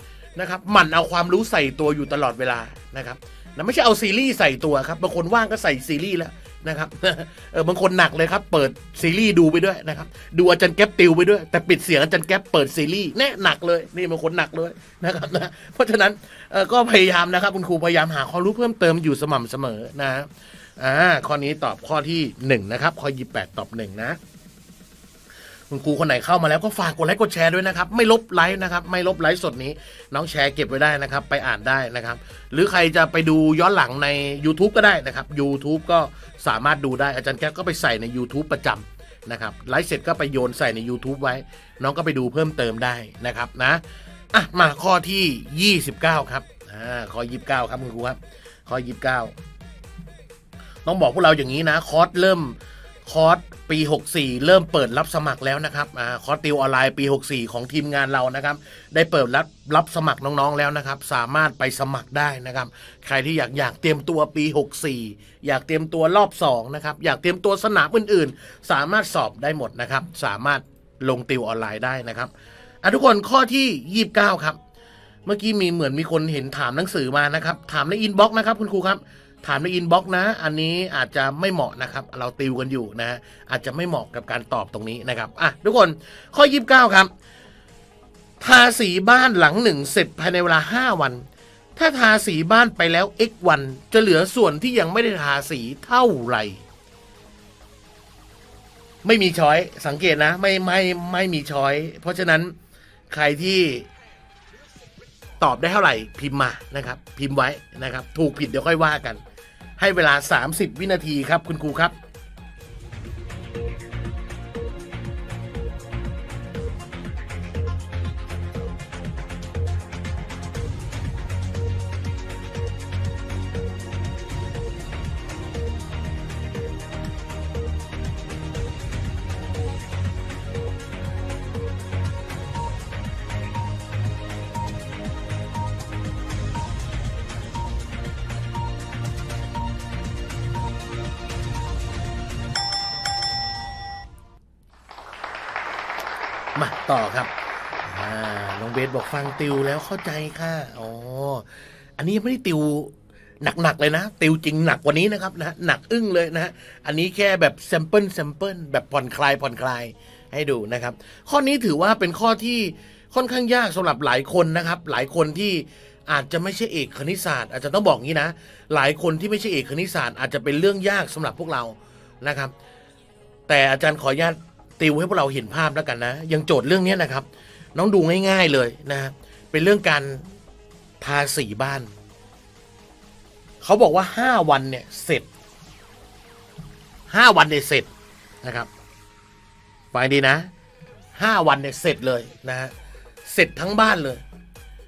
นะครับหมั่นเอาความรู้ใส่ตัวอยู่ตลอดเวลานะครับนะไม่ใช่เอาซีรีส์ใส่ตัวครับบางคนว่างก็ใส่ซีรีส์แล้วนะครับเออบางคนหนักเลยครับ เปิดซีรีส์ดูไปด้วยนะครับ ดูอาจารย์แก๊ปติวไปด้วย แต่ปิดเสียงอาจารย์แก๊ปเปิดซีรีส์แน่หนักเลยนี่บางคนหนักเลยนะครับนะเพราะฉะนั้นเออก็พยายามนะครับ คุณครูพยายามหาความรู้เพิ่มเติมอยู่สม่ำเสมอนะอ่าข้อนี้ตอบข้อที่หนึ่งนะครับข้อยี่แปดตอบหนึ่งนะ คุณครูคนไหนเข้ามาแล้วก็ฝากกดไลค์กดแชร์ด้วยนะครับ ไม่ลบไลค์นะครับ ไม่ลบไลค์สดนี้ น้องแชร์เก็บไว้ได้นะครับ ไปอ่านได้นะครับ หรือใครจะไปดูย้อนหลังใน YouTube ก็ได้นะครับ YouTube ก็สามารถดูได้อาจารย์แก๊ปก็ไปใส่ใน YouTube ประจำนะครับไลฟ์เสร็จก็ไปโยนใส่ใน YouTube ไว้ น้องก็ไปดูเพิ่มเติมได้นะครับนะอะมาข้อที่ 29 ครับอ่าข้อ 29 ครับคุณครูครับข้อ 29 ต้องบอกพวกเราอย่างนี้นะ คอร์สเริ่มคอร์ส ปี 64 เริ่มเปิดรับสมัครแล้วนะครับอคอร์สติวออนไลน์ปี 64 ของทีมงานเรานะครับ ได้เปิดรับรับสมัครน้องๆแล้วนะครับ สามารถไปสมัครได้นะครับ ใครที่อยากอยากเตรียมตัวปี 64 อยากเตรียมตัวรอบ2นะครับอยากเตรียมตัวสนามอื่นๆ สามารถสอบได้หมดนะครับ สามารถลงติวออนไลน์ได้นะครับอะทุกคนข้อที่ 29 ครับ เมื่อกี้มีเหมือนมีคนเห็นถามหนังสือมานะครับ ถามใน inbox นะครับคุณครูครับ ถามใน inbox นะ อันนี้อาจจะไม่เหมาะนะครับ เราติวกันอยู่นะ อาจจะไม่เหมาะกับการตอบตรงนี้นะครับอะทุกคนข้อ 29 ครับ ทาสีบ้านหลังหนึ่งเสร็จภายในเวลา 5 วัน ถ้าทาสีบ้านไปแล้ว x วัน จะเหลือส่วนที่ยังไม่ได้ทาสีเท่าไหร่ไม่มีช้อยสังเกตนะ ไม่ไม่ไม่มีช้อย เพราะฉะนั้นใครที่ตอบได้เท่าไหร่พิมพ์มานะครับ พิมพ์ไว้นะครับ ถูกผิดเดี๋ยวค่อยว่ากัน ให้เวลา 30 วินาทีครับคุณครูครับ ฟังติวแล้วเข้าใจค่ะอ๋ออันนี้ไม่ได้ติวหนัก ๆ เลยนะ ติวจริงหนักกว่านี้นะครับนะหนักอึ้งเลยนะ อันนี้แค่แบบ sample sample แบบผ่อนคลายผ่อนคลายให้ดูนะครับ ข้อนี้ถือว่าเป็นข้อที่ค่อนข้างยากสำหรับหลายคนนะครับ หลายคนที่อาจจะไม่ใช่เอกคณิตศาสตร์ อาจจะต้องบอกงี้นะ หลายคนที่ไม่ใช่เอกคณิตศาสตร์อาจจะเป็นเรื่องยากสำหรับพวกเรานะครับ แต่อาจารย์ขออนุญาตติวให้พวกเราเห็นภาพแล้วกันนะยังโจทย์เรื่องนี้นะครับ น้องดูง่าย ๆเลยนะ เป็นเรื่องการทาสีบ้าน เขาบอกว่าห้าวันเนี่ยเสร็จห้าวันเนี่ยเสร็จนะครับฟังดีนะห้าวันเนี่ยเสร็จเลยนะฮะเสร็จทั้งบ้านเลย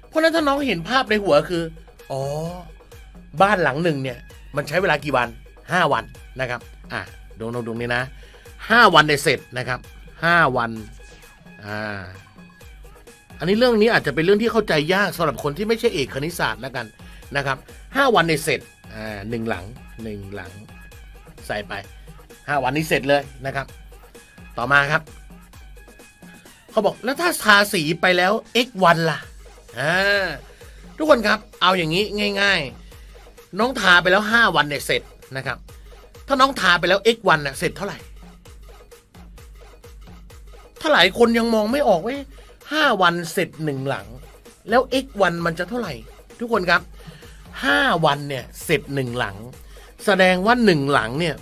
เพราะฉะนั้นถ้าน้องเห็นภาพในหัวคือ อ๋อ บ้านหลังหนึ่งเนี่ย มันใช้เวลากี่วัน5วันนะครับอะดูตรงตรงนี้นะ5วันในเสร็จนะครับ5วันอ่า อันนี้เรื่องนี้อาจจะเป็นเรื่องที่เข้าใจยากสำหรับคนที่ไม่ใช่เอกคณิตศาสตร์แล้วกันนะครับ5วันในเสร็จอ่าหนึ่งหลังหนึ่งหลังใส่ไป5วันนี้เสร็จเลยนะครับ ต่อมาครับเขาบอกแล้วถ้าทาสีไปแล้ว x วันล่ะอ่าทุกคนครับเอาอย่างนี้ง่าย ๆ น้องทาไปแล้ว 5 วันเนี่ยเสร็จนะครับ ถ้าน้องทาไปแล้ว x วันเน่ะเสร็จเท่าไหร่ถ้าหลายคนยังมองไม่ออกว่า ห้าวันเสร็จหนึ่งหลัง แล้ว x วันมันจะเท่าไหร่ ทุกคนครับห้าวันเนี่ยเสร็จหนึ่งหลัง แสดงว่าหนึ่งหลังเนี่ย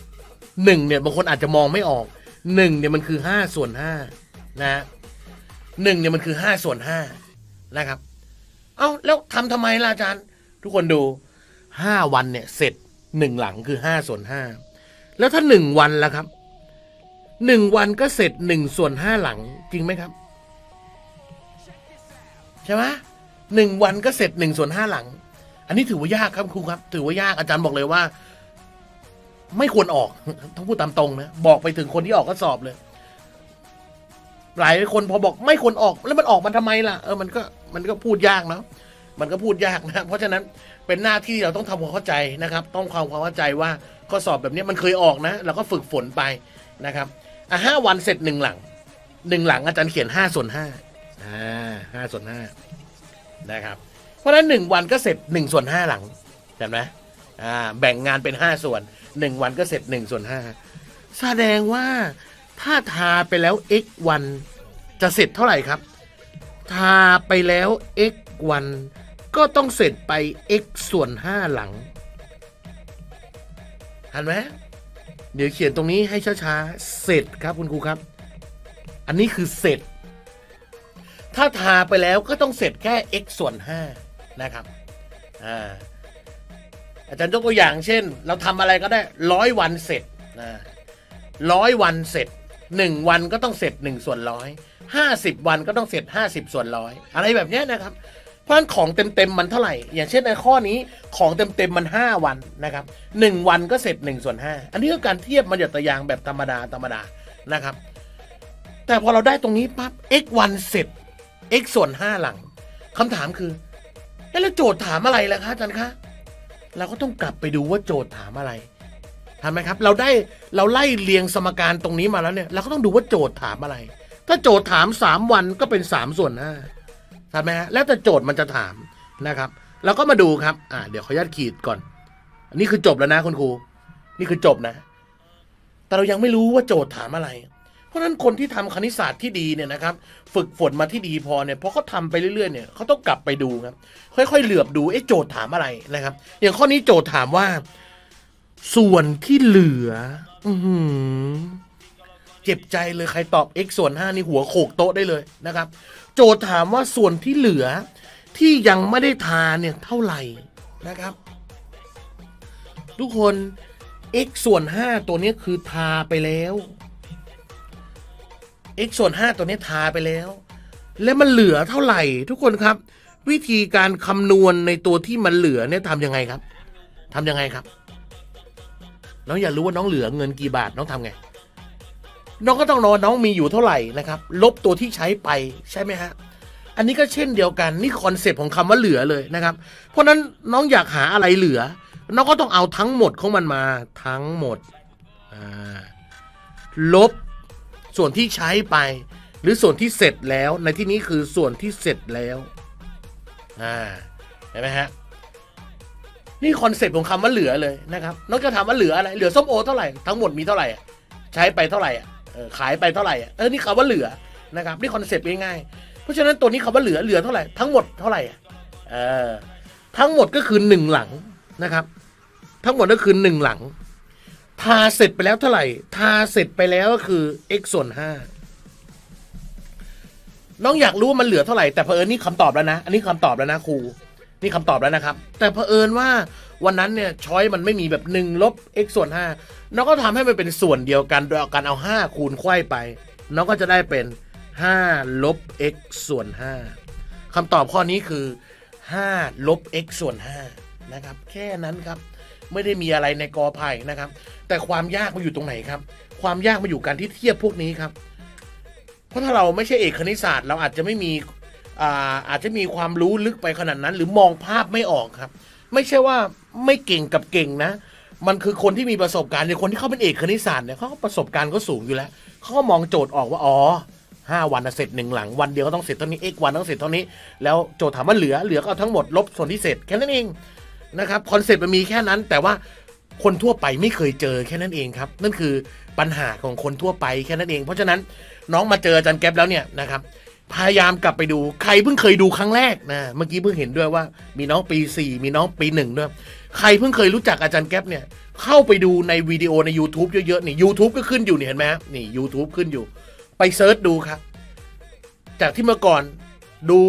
หนึ่งเนี่ยบางคนอาจจะมองไม่ออกหนึ่งเนี่ยมันคือห้าส่วนห้านะหนึ่งเนี่ยมันคือห้าส่วนห้านะครับ เอา้าแล้วทำทำไมล่ะอาจารย์ ทุกคนดูห้าวันเนี่ยเสร็จหนึ่งหลังคือห้าส่วนห้าแล้วถ้าหนึ่งวันล่ะครับหนึ่งวันก็เสร็จหนึ่งส่วนห้าหลังจริงไหมครับ ใช่ไหมหนึ่งวันก็เสร็จหนึ่งส่วนห้าหลัง อันนี้ถือว่ายากครับครูครับ ถือว่ายากอาจารย์บอกเลยว่า ไม่ควรออกต้องพูดตามตรงนะบอกไปถึงคนที่ออกก็สอบเลย หลายคนพอบอกไม่ควรออกแล้วมันออกมันทำไมล่ะเออมันก็มันก็พูดยากเนาะมันก็พูดยากนะเพราะฉะนั้นเป็นหน้าที่เราต้องทำความเข้าใจนะครับ ต้องความความเข้าใจว่าข้อสอบแบบนี้มันเคยออกนะเราก็ฝึกฝนไปนะครับอะห้าวันเสร็จหนึ่งหลังหนึ่งหลังอาจารย์เขียนห้าส่วนห้า อ่าห้าส่วนห้านะครับ เพราะฉะนั้นหนึ่งวันก็เสร็จหนึ่งส่วนห้าหลังเห็นไหมอ่าแบ่งงานเป็นห้าส่วนหนึ่งวันก็เสร็จหนึ่งส่วนห้าแสดงว่าถ้าทาไปแล้ว x วันจะเสร็จเท่าไหร่ครับ ทาไปแล้ว x วันก็ต้องเสร็จไป x ส่วนห้าหลังเห็นไหมเดี๋ยวเขียนตรงนี้ให้ช้าๆ เสร็จครับคุณครูครับ อันนี้คือเสร็จ ถ้าทาไปแล้วก็ต้องเสร็จแค่ x ส่วน 5 นะครับอ่าอาจารย์ยกตัวอย่างเช่น เราทำอะไรก็ได้ร้อยวันเสร็จนะร้อยวันเสร็จหนึ่งวันก็ต้องเสร็จหนึ่งส่วนร้อยห้าสิบวันก็ต้องเสร็จห้าสิบส่วนร้อยอะไรแบบนี้นะครับ เพราะฉะนั้นของเต็มๆมันเท่าไหร่ อย่างเช่นในข้อนี้ของเต็มๆมันห้าวันนะครับหนึ่งวันก็เสร็จหนึ่งส่วนห้าอันนี้ก็การเทียบมันหยดตะยางแบบธรรมดาธรรมดานะครับ แต่พอเราได้ตรงนี้ปั๊บ x วันเสร็จ x ส่วนห้าหลังคำถามคือ แล้วโจทย์ถามอะไรล่ะคะอาจารย์คะเราก็ต้องกลับไปดูว่าโจทย์ถามอะไรทำไหมครับ เราได้เราไล่เรียงสมการตรงนี้มาแล้วเนี่ย เราก็ต้องดูว่าโจทย์ถามอะไร ถ้าโจทย์ถามสามวันก็เป็นสามส่วนห้าทำไหมฮะแล้วแต่โจทย์มันจะถามนะครับเราก็มาดูครับ อ่า เดี๋ยวขออนุญาตขีดก่อนอันนี้คือจบแล้วนะคุณครู นี่คือจบนะ แต่เรายังไม่รู้ว่าโจทย์ถามอะไร ราะฉะนั้นคนที่ทำคณิตศาสตร์ที่ดีเนี่ยนะครับ ฝึกฝนมาที่ดีพอเนี่ยพอเขาทำไปเรื่อยๆเนี่ยเขาต้องกลับไปดูครับ ค่อยๆเหลือบดูเอ๊ะโจทย์ถามอะไรนะครับ อย่างข้อนี้โจทย์ถามว่า ส่วนที่เหลือ อืเจ็บใจเลยใครตอบ x ส่วน5นี่หัวโขกโต๊ะได้เลยนะครับ โจทย์ถามว่าส่วนที่เหลือ ที่ยังไม่ได้ทาเนี่ยเท่าไหร่นะครับ ทุกคน x ส่วน 5 ตัวนี้คือทาไปแล้ว x ส่วน5ตัวนี้ทาไปแล้ว แล้วมันเหลือเท่าไหร่ ทุกคนครับ วิธีการคำนวณในตัวที่มันเหลือเนี่ยทำยังไงครับทำยังไงครับ น้องอยากรู้ว่าน้องเหลือเงินกี่บาทน้องทำไง น้องก็ต้องนอนน้องมีอยู่เท่าไหร่นะครับ ลบตัวที่ใช้ไปใช่ไหมฮะอันนี้ก็เช่นเดียวกันนี่คอนเซปต์ของคำว่าเหลือเลยนะครับ เพราะฉะนั้นน้องอยากหาอะไรเหลือ น้องก็ต้องเอาทั้งหมดของมันมาทั้งหมดลบ ส่วนที่ใช้ไป หรือส่วนที่เสร็จแล้ว ในที่นี้คือส่วนที่เสร็จแล้วอ่าเห็นไหมฮะนี่คอนเซปต์ของคำว่าเหลือเลยนะครับนอกจากถามว่าเหลืออะไรเหลือส้มโอเท่าไหร่ทั้งหมดมีเท่าไหร่ใช้ไปเท่าไหร่อะเออขายไปเท่าไหร่อะเออนี่คำว่าเหลือนะครับนี่คอนเซปต์ง่ายๆเพราะฉะนั้นตัวนี้คำว่าเหลือเหลือเท่าไหร่ทั้งหมดเท่าไหร่อะเออทั้งหมดก็คือหนึ่งหลังนะครับ ทั้งหมดก็คือหนึ่งหลัง ทาเสร็จไปแล้วเท่าไหร่ ทาเสร็จไปแล้วก็คือ x ส่วนห้าน้องอยากรู้ว่ามันเหลือเท่าไหร่ แต่เผอิญนี่คำตอบแล้วนะ อันนี้คำตอบแล้วนะครู นี่คำตอบแล้วนะครับ แต่เผอิญว่าวันนั้นเนี่ยช้อยมันไม่มีแบบหนึ่งลบ x ส่วนห้าน้องก็ทำให้มันเป็นส่วนเดียวกันโดยเอาการเอาห้าคูณไขว้ไป น้องก็จะได้เป็นห้าลบ x ส่วนห้าคำตอบข้อนี้คือห้าลบ x ส่วนห้านะครับ แค่นั้นครับ ไม่ได้มีอะไรในกอไผ่นะครับ แต่ความยากมันอยู่ตรงไหนครับ ความยากมันอยู่การที่เทียบพวกนี้ครับ เพราะถ้าเราไม่ใช่เอกคณิตศาสตร์ เราอาจจะไม่มีอาอาจจะมีความรู้ลึกไปขนาดนั้น หรือมองภาพไม่ออกครับ ไม่ใช่ว่าไม่เก่งกับเก่งนะ มันคือคนที่มีประสบการณ์ในคนที่เขาเป็นเอกคณิตศาสตร์เนี่ยเขาก็ประสบการณ์ก็สูงอยู่แล้วเขาก็มองโจทย์ออกว่าอ๋อห้าวันนะเสร็จหนึ่งหลังวันเดียวก็ต้องเสร็จเท่านี้ x วันต้องเสร็จเท่านี้ แล้วโจทย์ถามว่าเหลือเหลือก็เอาทั้งหมดลบส่วนที่เสร็จแค่นั้นเอง นะครับ concept มันมีแค่นั้น แต่ว่าคนทั่วไปไม่เคยเจอแค่นั้นเองครับ นั่นคือปัญหาของคนทั่วไปแค่นั้นเอง เพราะฉะนั้นน้องมาเจออาจารย์แก๊ปแล้วเนี่ยนะครับพยายามกลับไปดูใครเพิ่งเคยดูครั้งแรกนะเมื่อกี้เพิ่งเห็นด้วยว่า มีน้องปี 4 มีน้องปีหนึ่งด้วยใครเพิ่งเคยรู้จักอาจารย์แก๊ปเนี่ยเข้าไปดูในวิดีโอใน YouTube เยอะๆนี่ YouTube ก็ขึ้นอยู่นี่เห็นไหมนี่ YouTube ขึ้นอยู่ ไปเซิร์ชดูครับ จากที่เมื่อก่อนดู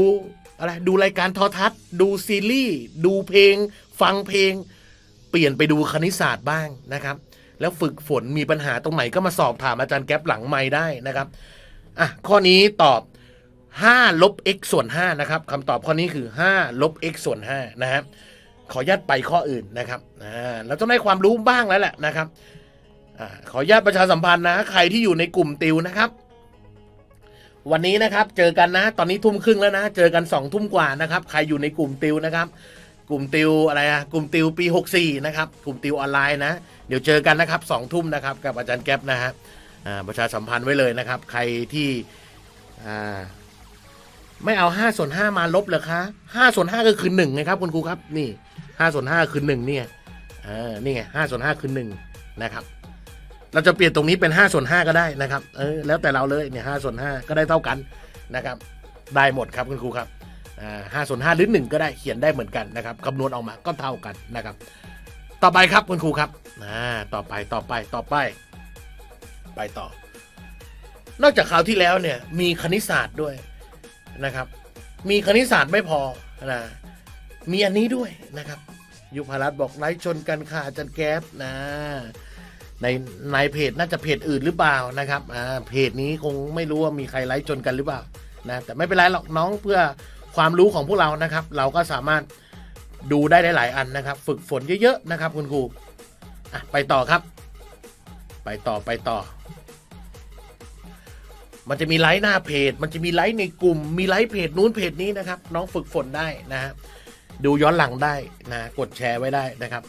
อะไรดูรายการทอทัศน์ ดูซีรีส์ดูเพลง ฟังเพลง เปลี่ยนไปดูคณิตศาสตร์บ้างนะครับ แล้วฝึกฝนมีปัญหาตรงไหนก็มาสอบถามอาจารย์แก๊ปหลังไม่ได้นะครับอะข้อนี้ตอบ5ลบ x ส่วน5นะครับคำตอบข้อนี้คือ5ลบ x ส่วน5นะครับขออนุญาตไปข้ออื่นนะครับอ่าเราต้องได้ความรู้บ้างแล้วแหละนะครับอ่าขออนุญาตประชาสัมพันธ์นะ ใครที่อยู่ในกลุ่มติวนะครับ วันนี้นะครับ เจอกันนะ ตอนนี้ทุ่มครึ่งแล้วนะ เจอกันสองทุ่มกว่านะครับ ใครอยู่ในกลุ่มติวนะครับ กลุ่มติวอะไรอะกลุ่มติวปี 64 นะครับ กลุ่มติวออนไลน์นะ เดี๋ยวเจอกันนะครับสองทุ่มนะครับ กับอาจารย์แก๊ปนะฮะประชาสัมพันธ์ไว้เลยนะครับ ใครที่ไม่เอาห้าส่วนห้ามาลบเหรอคะห้าส่วนห้าก็คือหนึ่งไงครับคุณครูครับนี่ห้าส่วนห้าคือหนึ่งเนี่ยเออนี่ไงห้าส่วนห้าคือหนึ่งนะครับเราจะเปลี่ยนตรงนี้เป็นห้าส่วนห้าก็ได้นะครับเออแล้วแต่เราเลยเนี่ยห้าส่วนห้าก็ได้เท่ากันนะครับ ได้หมดครับคุณครูครับ ห้าส่วนห้าหรือหนึ่งก็ได้เขียนได้เหมือนกันนะครับคำนวณออกมาก็เท่ากันนะครับ ต่อไปครับคุณครูครับอ่าต่อไปต่อไปต่อไป ไปต่อ นอกจากคราวที่แล้วเนี่ย มีคณิตศาสตร์ด้วยนะครับ มีคณิตศาสตร์ไม่พอนะมีอันนี้ด้วยนะครับยุพรัตบอกไลฟ์ชนกันค่ะอาจารย์แก๊ปนะในในเพจน่าจะเพจอื่นหรือเปล่านะครับอ่าเพจนี้คงไม่รู้ว่ามีใครไลฟ์ชนกันหรือเปล่านะแต่ไม่เป็นไรหรอกน้องเพื่อ ความรู้ของพวกเรานะครับ เราก็สามารถดูได้หลายๆอันนะครับ ฝึกฝนเยอะๆนะครับ คุณครูไปต่อครับ ไปต่อไปต่อ มันจะมีไลฟ์หน้าเพจ มันจะมีไลฟ์ในกลุ่ม มีไลฟ์เพจนู้นเพจนี้นะครับ น้องฝึกฝนได้นะฮะดูย้อนหลังได้นะกดแชร์ไว้ได้นะครับ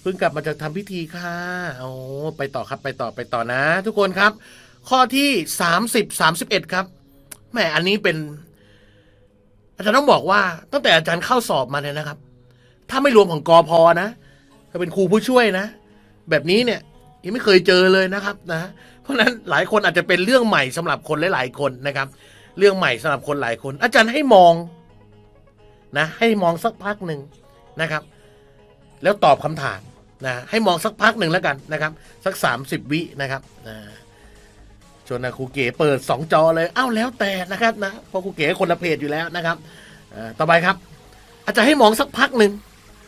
เพิ่งกลับมาจากทำพิธีค่ะโอ้ไปต่อครับไปต่อไปต่อนะ ทุกคนครับ ข้อที่สามสิบสามสิบเอ็ดครับแหมอันนี้เป็น อาจารย์ต้องบอกว่าตั้งแต่อาจารย์เข้าสอบมาเนี่ยนะครับ ถ้าไม่รวมของกอพอนะถ้าเป็นครูผู้ช่วยนะ แบบนี้เนี่ยยังไม่เคยเจอเลยนะครับนะ เพราะฉะนั้นหลายคนอาจจะเป็นเรื่องใหม่สำหรับคนหลายๆคนนะครับ เรื่องใหม่สำหรับคนหลายคน อาจารย์ให้มองนะ ให้มองสักพักหนึ่งนะครับ แล้วตอบคำถามนะให้มองสักพักหนึ่งแล้วกันนะครับ สักสามสิบวินะครับนะ ชวนนะครูเก๋เปิดสองจอเลยอ้าวแล้วแต่นะครับนะเพราะครูเก๋คนละเพจอยู่แล้วนะครับต่อไปครับ อาจจะให้มองสักพักหนึ่ง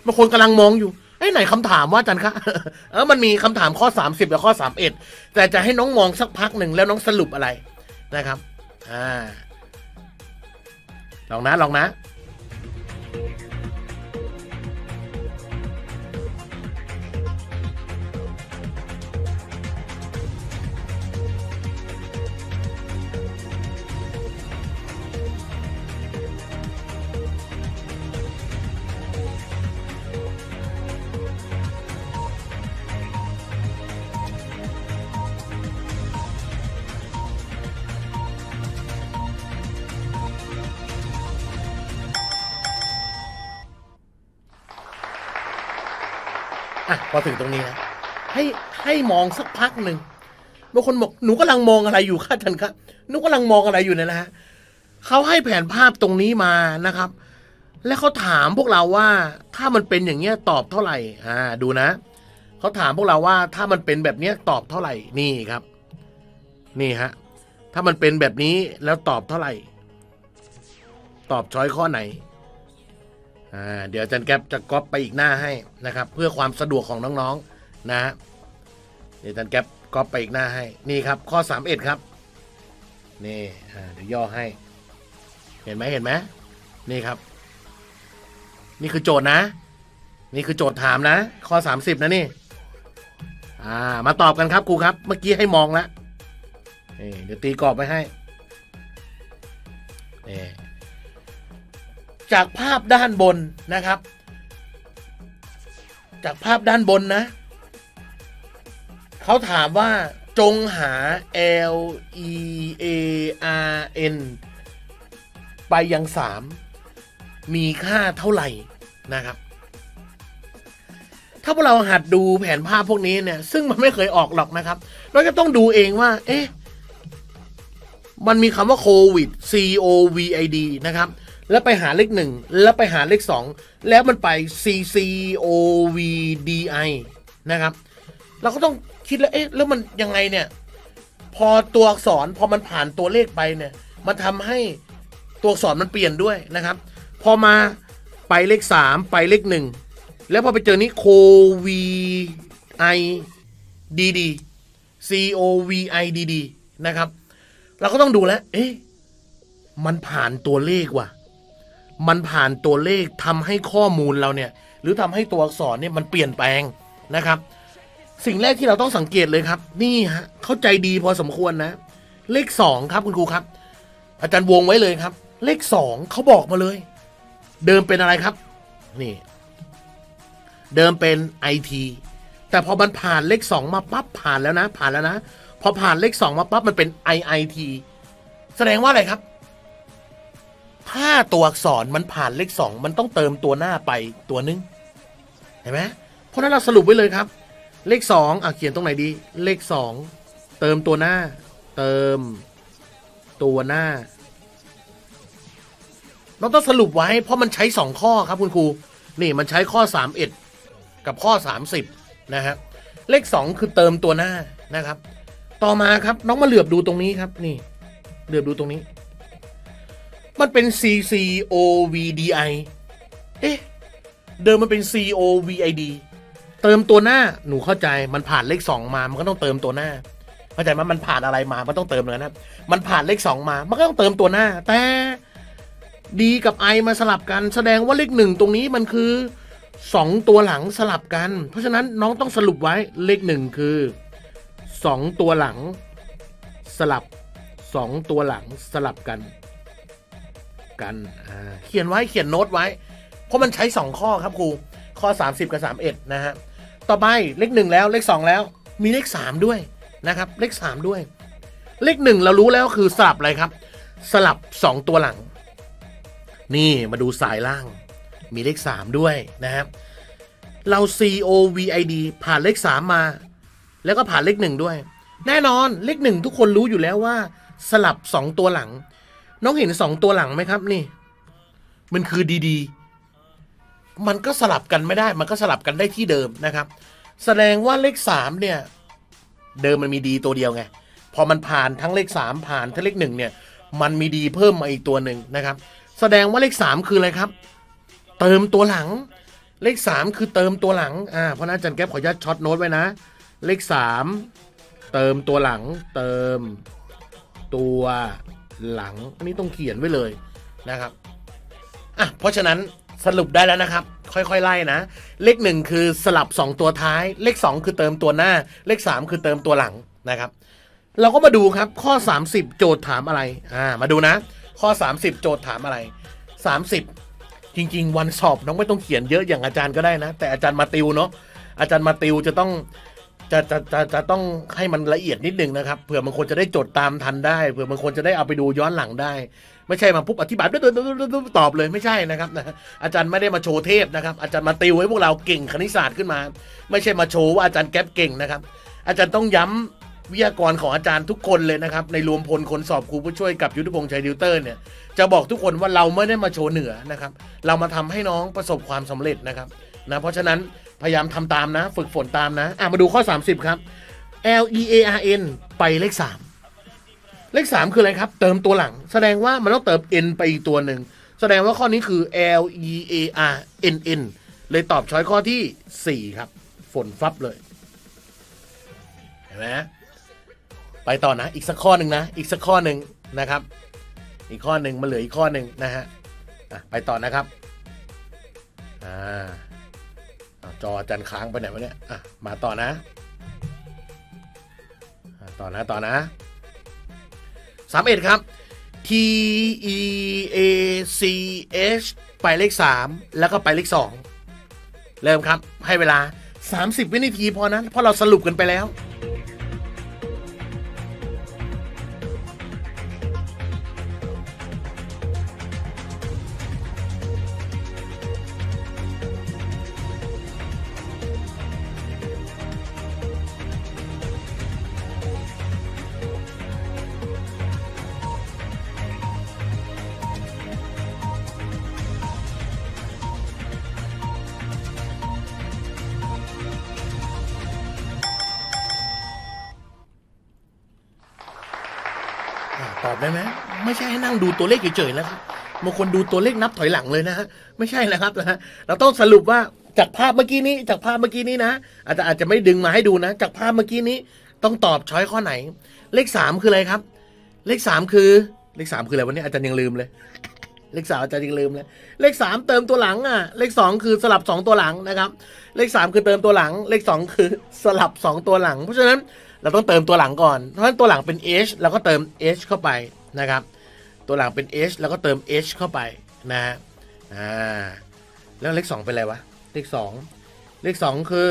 บางคนกำลังมองอยู่ไอ้ไหนคำถามว่าอาจารย์คะเออมันมีคำถามข้อ 30กับข้อ 31 แต่จะให้น้องมองสักพักหนึ่งแล้วน้องสรุปอะไรนะครับอ่าลองนะลองนะ อะพอถึงตรงนี้นะให้ให้มองสักพักหนึ่งบางคนบอกหนูกำลังมองอะไรอยู่ค่ะท่านครับหนูกำลังมองอะไรอยู่เนี่ยนะฮะเขาให้แผนภาพตรงนี้มานะครับ และเขาถามพวกเราว่า ถ้ามันเป็นอย่างเงี้ยตอบเท่าไหร่ อ่า ดูนะเขาถามพวกเราว่า ถ้ามันเป็นแบบเนี้ยตอบเท่าไหร่นี่ครับ นี่ฮะถ้ามันเป็นแบบนี้แล้วตอบเท่าไหร่ ตอบช้อยข้อไหน เดี๋ยวอาจารย์แก๊ปจะก๊อปไปอีกหน้าให้นะครับ เพื่อความสะดวกของน้องๆนะฮะเดี๋ยวอาจารย์แก๊ปก๊อปไปอีกหน้าให้ นี่ครับ ข้อสามเอ็ดครับ นี่เดี๋ยวย่อให้ เห็นไหมเห็นไหมนี่ครับ นี่คือโจทย์นะ นี่คือโจทย์ถามนะ ข้อ 30 นะนี่อ่ามาตอบกันครับครูครับ เมื่อกี้ให้มองแล้วเดี๋ยวตีกรอบไว้ให้เนี่ จากภาพด้านบนนะครับ จากภาพด้านบนนะ เขาถามว่าจงหา L E A R N ไปยังสามมีค่าเท่าไหร่นะครับ ถ้าพวกเราหัดดูแผนภาพพวกนี้เนี่ย ซึ่งมันไม่เคยออกหรอกนะครับ เราจะต้องดูเองว่า เอ๊ะ มันมีคำว่าโควิด C O V I D นะครับ แล้วไปหาเลขหนึ่งแล้วไปหาเลขสองแล้วมันไป C C O V D I นะครับ เราก็ต้องคิดแล้วเอ๊ะแล้วมันยังไงเนี่ย พอตัวอักษรพอมันผ่านตัวเลขไปเนี่ย มันทำให้ตัวอักษรมันเปลี่ยนด้วยนะครับ พอมาไปเลขสามไปเลขหนึ่งแล้วพอไปเจอนี้ c o v i d d c o v i d d นะครับ เราก็ต้องดูแล้ว เอ๊ะ มันผ่านตัวเลขว่ะ มันผ่านตัวเลขทำให้ข้อมูลเราเนี่ย หรือทำให้ตัวอักษรเนี่ยมันเปลี่ยนแปลงนะครับ สิ่งแรกที่เราต้องสังเกตเลยครับ นี่ฮะเข้าใจดีพอสมควรนะ เลขสองครับคุณครูครับ อาจารย์วงไว้เลยครับ เลขสองเขาบอกมาเลย เดิมเป็นอะไรครับ นี่ เดิมเป็นไอทีแต่พอมันผ่านเลขสองมาปั๊บผ่านแล้วนะ ผ่านแล้วนะพอผ่านเลขสองมาปั๊บมันเป็น IIT แสดงว่าอะไรครับ ถ้าตัวอักษรมันผ่านเลขสองมันต้องเติมตัวหน้าไปตัวนึง เห็นไหมเพราะนั้นเราสรุปไว้เลยครับ เลขสองอะเขียนตรงไหนดี เลขสองเติมตัวหน้า เติม ตัวหน้า เราต้องสรุปไว้ เพราะมันใช้สองข้อครับคุณครู นี่มันใช้ข้อสามเอ็ดกับข้อสามสิบนะครับเลขสองคือเติมตัวหน้านะครับ ต่อมาครับน้องมาเหลือบดูตรงนี้ครับ นี่ เหลือบดูตรงนี้ มันเป็น C C O V D I เอ๊ะ เดิมมันเป็น C O V I D เติมตัวหน้าหนูเข้าใจมันผ่านเลขสองมา มันก็ต้องเติมตัวหน้า เข้าใจไหมมันผ่านอะไรมา มันต้องเติมเลยนะ มันผ่านเลขสองมา มันก็ต้องเติมตัวหน้า แต่ดีกับไอมาสลับกัน แสดงว่าเลขหนึ่งตรงนี้มันคือสองตัวหลังสลับกัน เพราะฉะนั้นน้องต้องสรุปไว้เลขหนึ่งคือสองตัวหลังสลับสองตัวหลังสลับกัน กันเขียนไว้เขียนโน้ตไว้ เพราะมันใช้สองข้อครับครู ข้อ 30 กับ 31 นะฮะ ต่อไปเลขหนึ่งแล้วเลขสองแล้ว มีเลขสามด้วยนะครับ เลขสามด้วย เลขหนึ่งเรารู้แล้วคือสลับอะไรครับ สลับสองตัวหลัง นี่มาดูสายล่าง มีเลขสามด้วยนะครับเรา C O V I D ผ่านเลขสามมา แล้วก็ผ่านเลขหนึ่งด้วย แน่นอนเลขหนึ่งทุกคนรู้อยู่แล้วว่า สลับสองตัวหลัง น้องเห็นสองตัวหลังไหมครับ นี่ มันคือดีๆ มันก็สลับกันไม่ได้ มันก็สลับกันได้ที่เดิมนะครับ แสดงว่าเลขสามเนี่ย เดิมมันมีดีตัวเดียวไง พอมันผ่านทั้งเลขสามผ่านทั้งเลขหนึ่งเนี่ย มันมีดีเพิ่มมาอีกตัวหนึ่งนะครับ แสดงว่าเลขสามคืออะไรครับ เติมตัวหลัง เลขสามคือเติมตัวหลัง อ่า เพราะนั้นอาจารย์แก๊ปขออนุญาตช็อตโน้ตไว้นะ เลขสามเติมตัวหลัง เติมตัว หลังอันนี้ต้องเขียนไว้เลยนะครับอะเพราะฉะนั้นสรุปได้แล้วนะครับ ค่อยๆไล่นะ เลขหนึ่งคือสลับ 2 ตัวท้าย เลข 2 คือเติมตัวหน้า เลข 3 คือเติมตัวหลังนะครับ เราก็มาดูครับข้อ 30 โจทย์ถามอะไรอ่ามาดูนะ ข้อ 30 โจทย์ถามอะไร 30 จริง ๆ วันสอบน้องไม่ต้องเขียนเยอะอย่างอาจารย์ก็ได้นะ แต่อาจารย์มาติวเนาะอาจารย์มาติวจะต้อง จะจะจะจะต้องให้มันละเอียดนิดนึงนะครับเผื่อบางคนจะได้จดตามทันได้เผื่อบางคนจะได้เอาไปดูย้อนหลังได้ ไม่ใช่มาปุ๊บอธิบายตอบเลยไม่ใช่นะครับนะอาจารย์ไม่ได้มาโชว์เทพนะครับ อาจารย์มาติวให้พวกเราเก่งคณิตศาสตร์ขึ้นมา ไม่ใช่มาโชว์ว่าอาจารย์แก๊ปเก่งนะครับ อาจารย์ต้องย้ำวิทยากรของอาจารย์ทุกคนเลยนะครับ ในรวมพลคนสอบครูผู้ช่วยกับยุทธพงษ์ชัยดิวเตอร์เนี่ยจะบอกทุกคนว่าเราไม่ได้มาโชว์เหนือนะครับ เรามาทำให้น้องประสบความสำเร็จนะครับนะเพราะฉะนั้น พยายามทำตามนะ ฝึกฝนตามนะ อะมาดูข้อ 30 ครับ L E A R N ไปเลข 3 เลข 3 คืออะไรครับ เติมตัวหลัง แสดงว่ามันต้องเติม N ไปอีกตัวหนึ่ง แสดงว่าข้อนี้คือ L E A R N N เลยตอบช้อยข้อที่ 4 ครับ ฝนฟับเลย เห็นไหมไปต่อนะ อีกสักข้อหนึ่งนะ อีกสักข้อหนึ่งนะครับ อีกข้อหนึ่งมาเหลืออีกข้อหนึ่งนะฮะ อะ ไปต่อนะครับ อ่า จอจันค้างไปไหนวะเนี่ยอะมาต่อนะอะต่อนะต่อนะสามเอ็ดครับ T E A C H ไปเลขสามแล้วก็ไปเลขสองเริ่มครับ ให้เวลา 30 วินาทีพอนะเพราะเราสรุปกันไปแล้ว งดูตัวเลขเฉยๆนะครับบางคนดูตัวเลขนับถอยหลังเลยนะฮะไม่ใช่นะครับนะฮะเราต้องสรุปว่าจากภาพเมื่อกี้นี้จากภาพเมื่อกี้นี้นะ อาจจะอาจจะไม่ดึงมาให้ดูนะ จากภาพเมื่อกี้นี้ต้องตอบช้อยข้อไหน เลขสามคืออะไรครับ เลขสามคือเลขสามคืออะไรวันนี้อาจารย์ยังลืมเลยเลขสามอาจารย์ยังลืมเลยเลขสามเติมตัวหลังอะ เลขสองคือสลับสองตัวหลังนะครับ เลขสามคือเติมตัวหลัง เลขสองคือสลับสองตัวหลัง เพราะฉะนั้นเราต้องเติมตัวหลังก่อนเพราะฉะนั้นตัวหลังเป็น h แล้วก็เติม h เข้าไปนะครับ ตัวหลังเป็น h แล้วก็เติม h เข้าไปนะฮะอ่าแล้วเลขสองเป็นอะไรวะเลขสองเลขสองคือ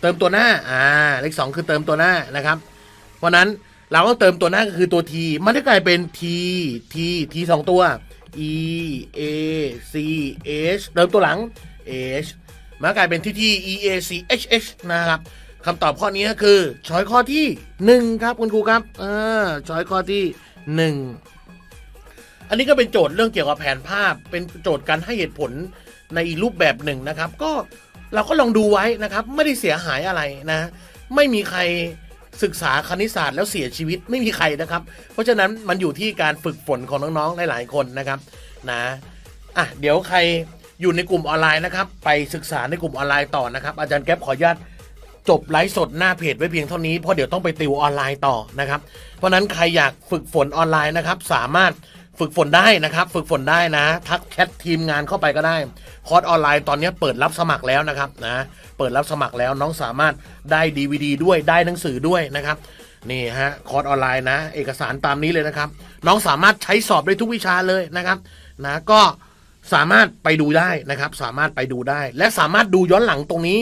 เติมตัวหน้าอ่าเลขสองคือเติมตัวหน้านะครับ เพราะนั้นเราก็เติมตัวหน้าก็คือตัว t มันจะกลายเป็น t t t สองตัว e a c h เติมตัวหลัง h มันกลายเป็นที่ที่ e a c h h นะครับคำตอบข้อนี้ก็คือช้อยข้อที่หนึ่งครับคุณครูครับเออช้อยข้อที่หนึ่ง อันนี้ก็เป็นโจทย์เรื่องเกี่ยวกับแผนภาพ เป็นโจทย์การให้เหตุผลในอีกรูปแบบหนึ่งนะครับ ก็เราก็ลองดูไว้นะครับ ไม่ได้เสียหายอะไรนะ ไม่มีใครศึกษาคณิตศาสตร์แล้วเสียชีวิตไม่มีใครนะครับ เพราะฉะนั้นมันอยู่ที่การฝึกฝนของน้องๆหลายๆคนนะครับนะอะเดี๋ยวใครอยู่ในกลุ่มออนไลน์นะครับ ไปศึกษาในกลุ่มออนไลน์ต่อนะครับ อาจารย์แก๊ปขออนุญาตจบไลฟ์สดหน้าเพจไว้เพียงเท่านี้เพราะเดี๋ยวต้องไปติวออนไลน์ต่อนะครับ เพราะฉะนั้นใครอยากฝึกฝนออนไลน์นะครับ สามารถ ฝึกฝนได้นะครับ ฝึกฝนได้นะ ทักแชททีมงานเข้าไปก็ได้ คอร์สออนไลน์ตอนนี้เปิดรับสมัครแล้วนะครับนะ เปิดรับสมัครแล้วน้องสามารถได้ DVD ด้วยได้หนังสือด้วยนะครับ นี่ฮะคอร์สออนไลน์นะ เอกสารตามนี้เลยนะครับ น้องสามารถใช้สอบได้ทุกวิชาเลยนะครับนะก็สามารถไปดูได้นะครับ สามารถไปดูได้ และสามารถดูย้อนหลังตรงนี้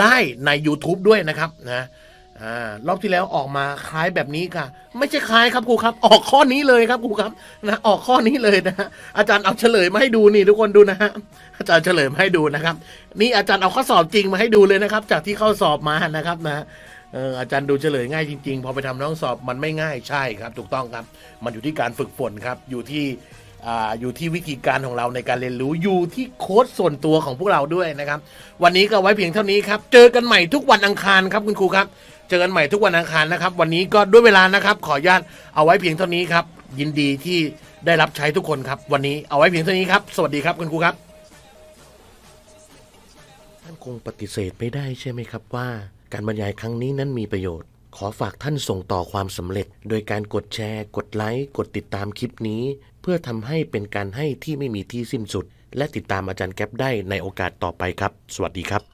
ได้ใน YouTube ด้วยนะครับนะ อ่ารอบที่แล้วออกมาคล้ายแบบนี้ค่ะ ไม่ใช่คล้ายครับครูครับ ออกข้อนี้เลยครับครูครับนะออกข้อนี้เลยนะฮะอาจารย์เอาเฉลยมาให้ดูนี่ทุกคนดูนะฮะอาจารย์เฉลยมาให้ดูนะครับ นี่อาจารย์เอาข้อสอบจริงมาให้ดูเลยนะครับ จากที่เข้าสอบมานะครับนะเอออาจารย์ดูเฉลยง่ายจริงๆ พอไปทำน้องสอบมันไม่ง่ายใช่ครับ ถูกต้องครับ มันอยู่ที่การฝึกฝนครับ อยู่ที่อ่าอยู่ที่วิธีการของเราในการเรียนรู้อยู่ที่โค้ดส่วนตัวของพวกเราด้วยนะครับ วันนี้ก็ไว้เพียงเท่านี้ครับ เจอกันใหม่ทุกวันอังคารครับคุณครูครับ เจอกันใหม่ทุกวันอังคารนะครับ วันนี้ก็ด้วยเวลานะครับ ขออนุญาตเอาไว้เพียงเท่านี้ครับ ยินดีที่ได้รับใช้ทุกคนครับ วันนี้เอาไว้เพียงเท่านี้ครับ สวัสดีครับคุณครูครับ ท่านคงปฏิเสธไม่ได้ใช่ไหมครับว่า การบรรยายครั้งนี้นั้นมีประโยชน์ ขอฝากท่านส่งต่อความสำเร็จ โดยการกดแชร์ กดไลค์ กดติดตามคลิปนี้ เพื่อทำให้เป็นการให้ที่ไม่มีที่สิ้นสุด และติดตามอาจารย์แก๊ปได้ในโอกาสต่อไปครับ สวัสดีครับ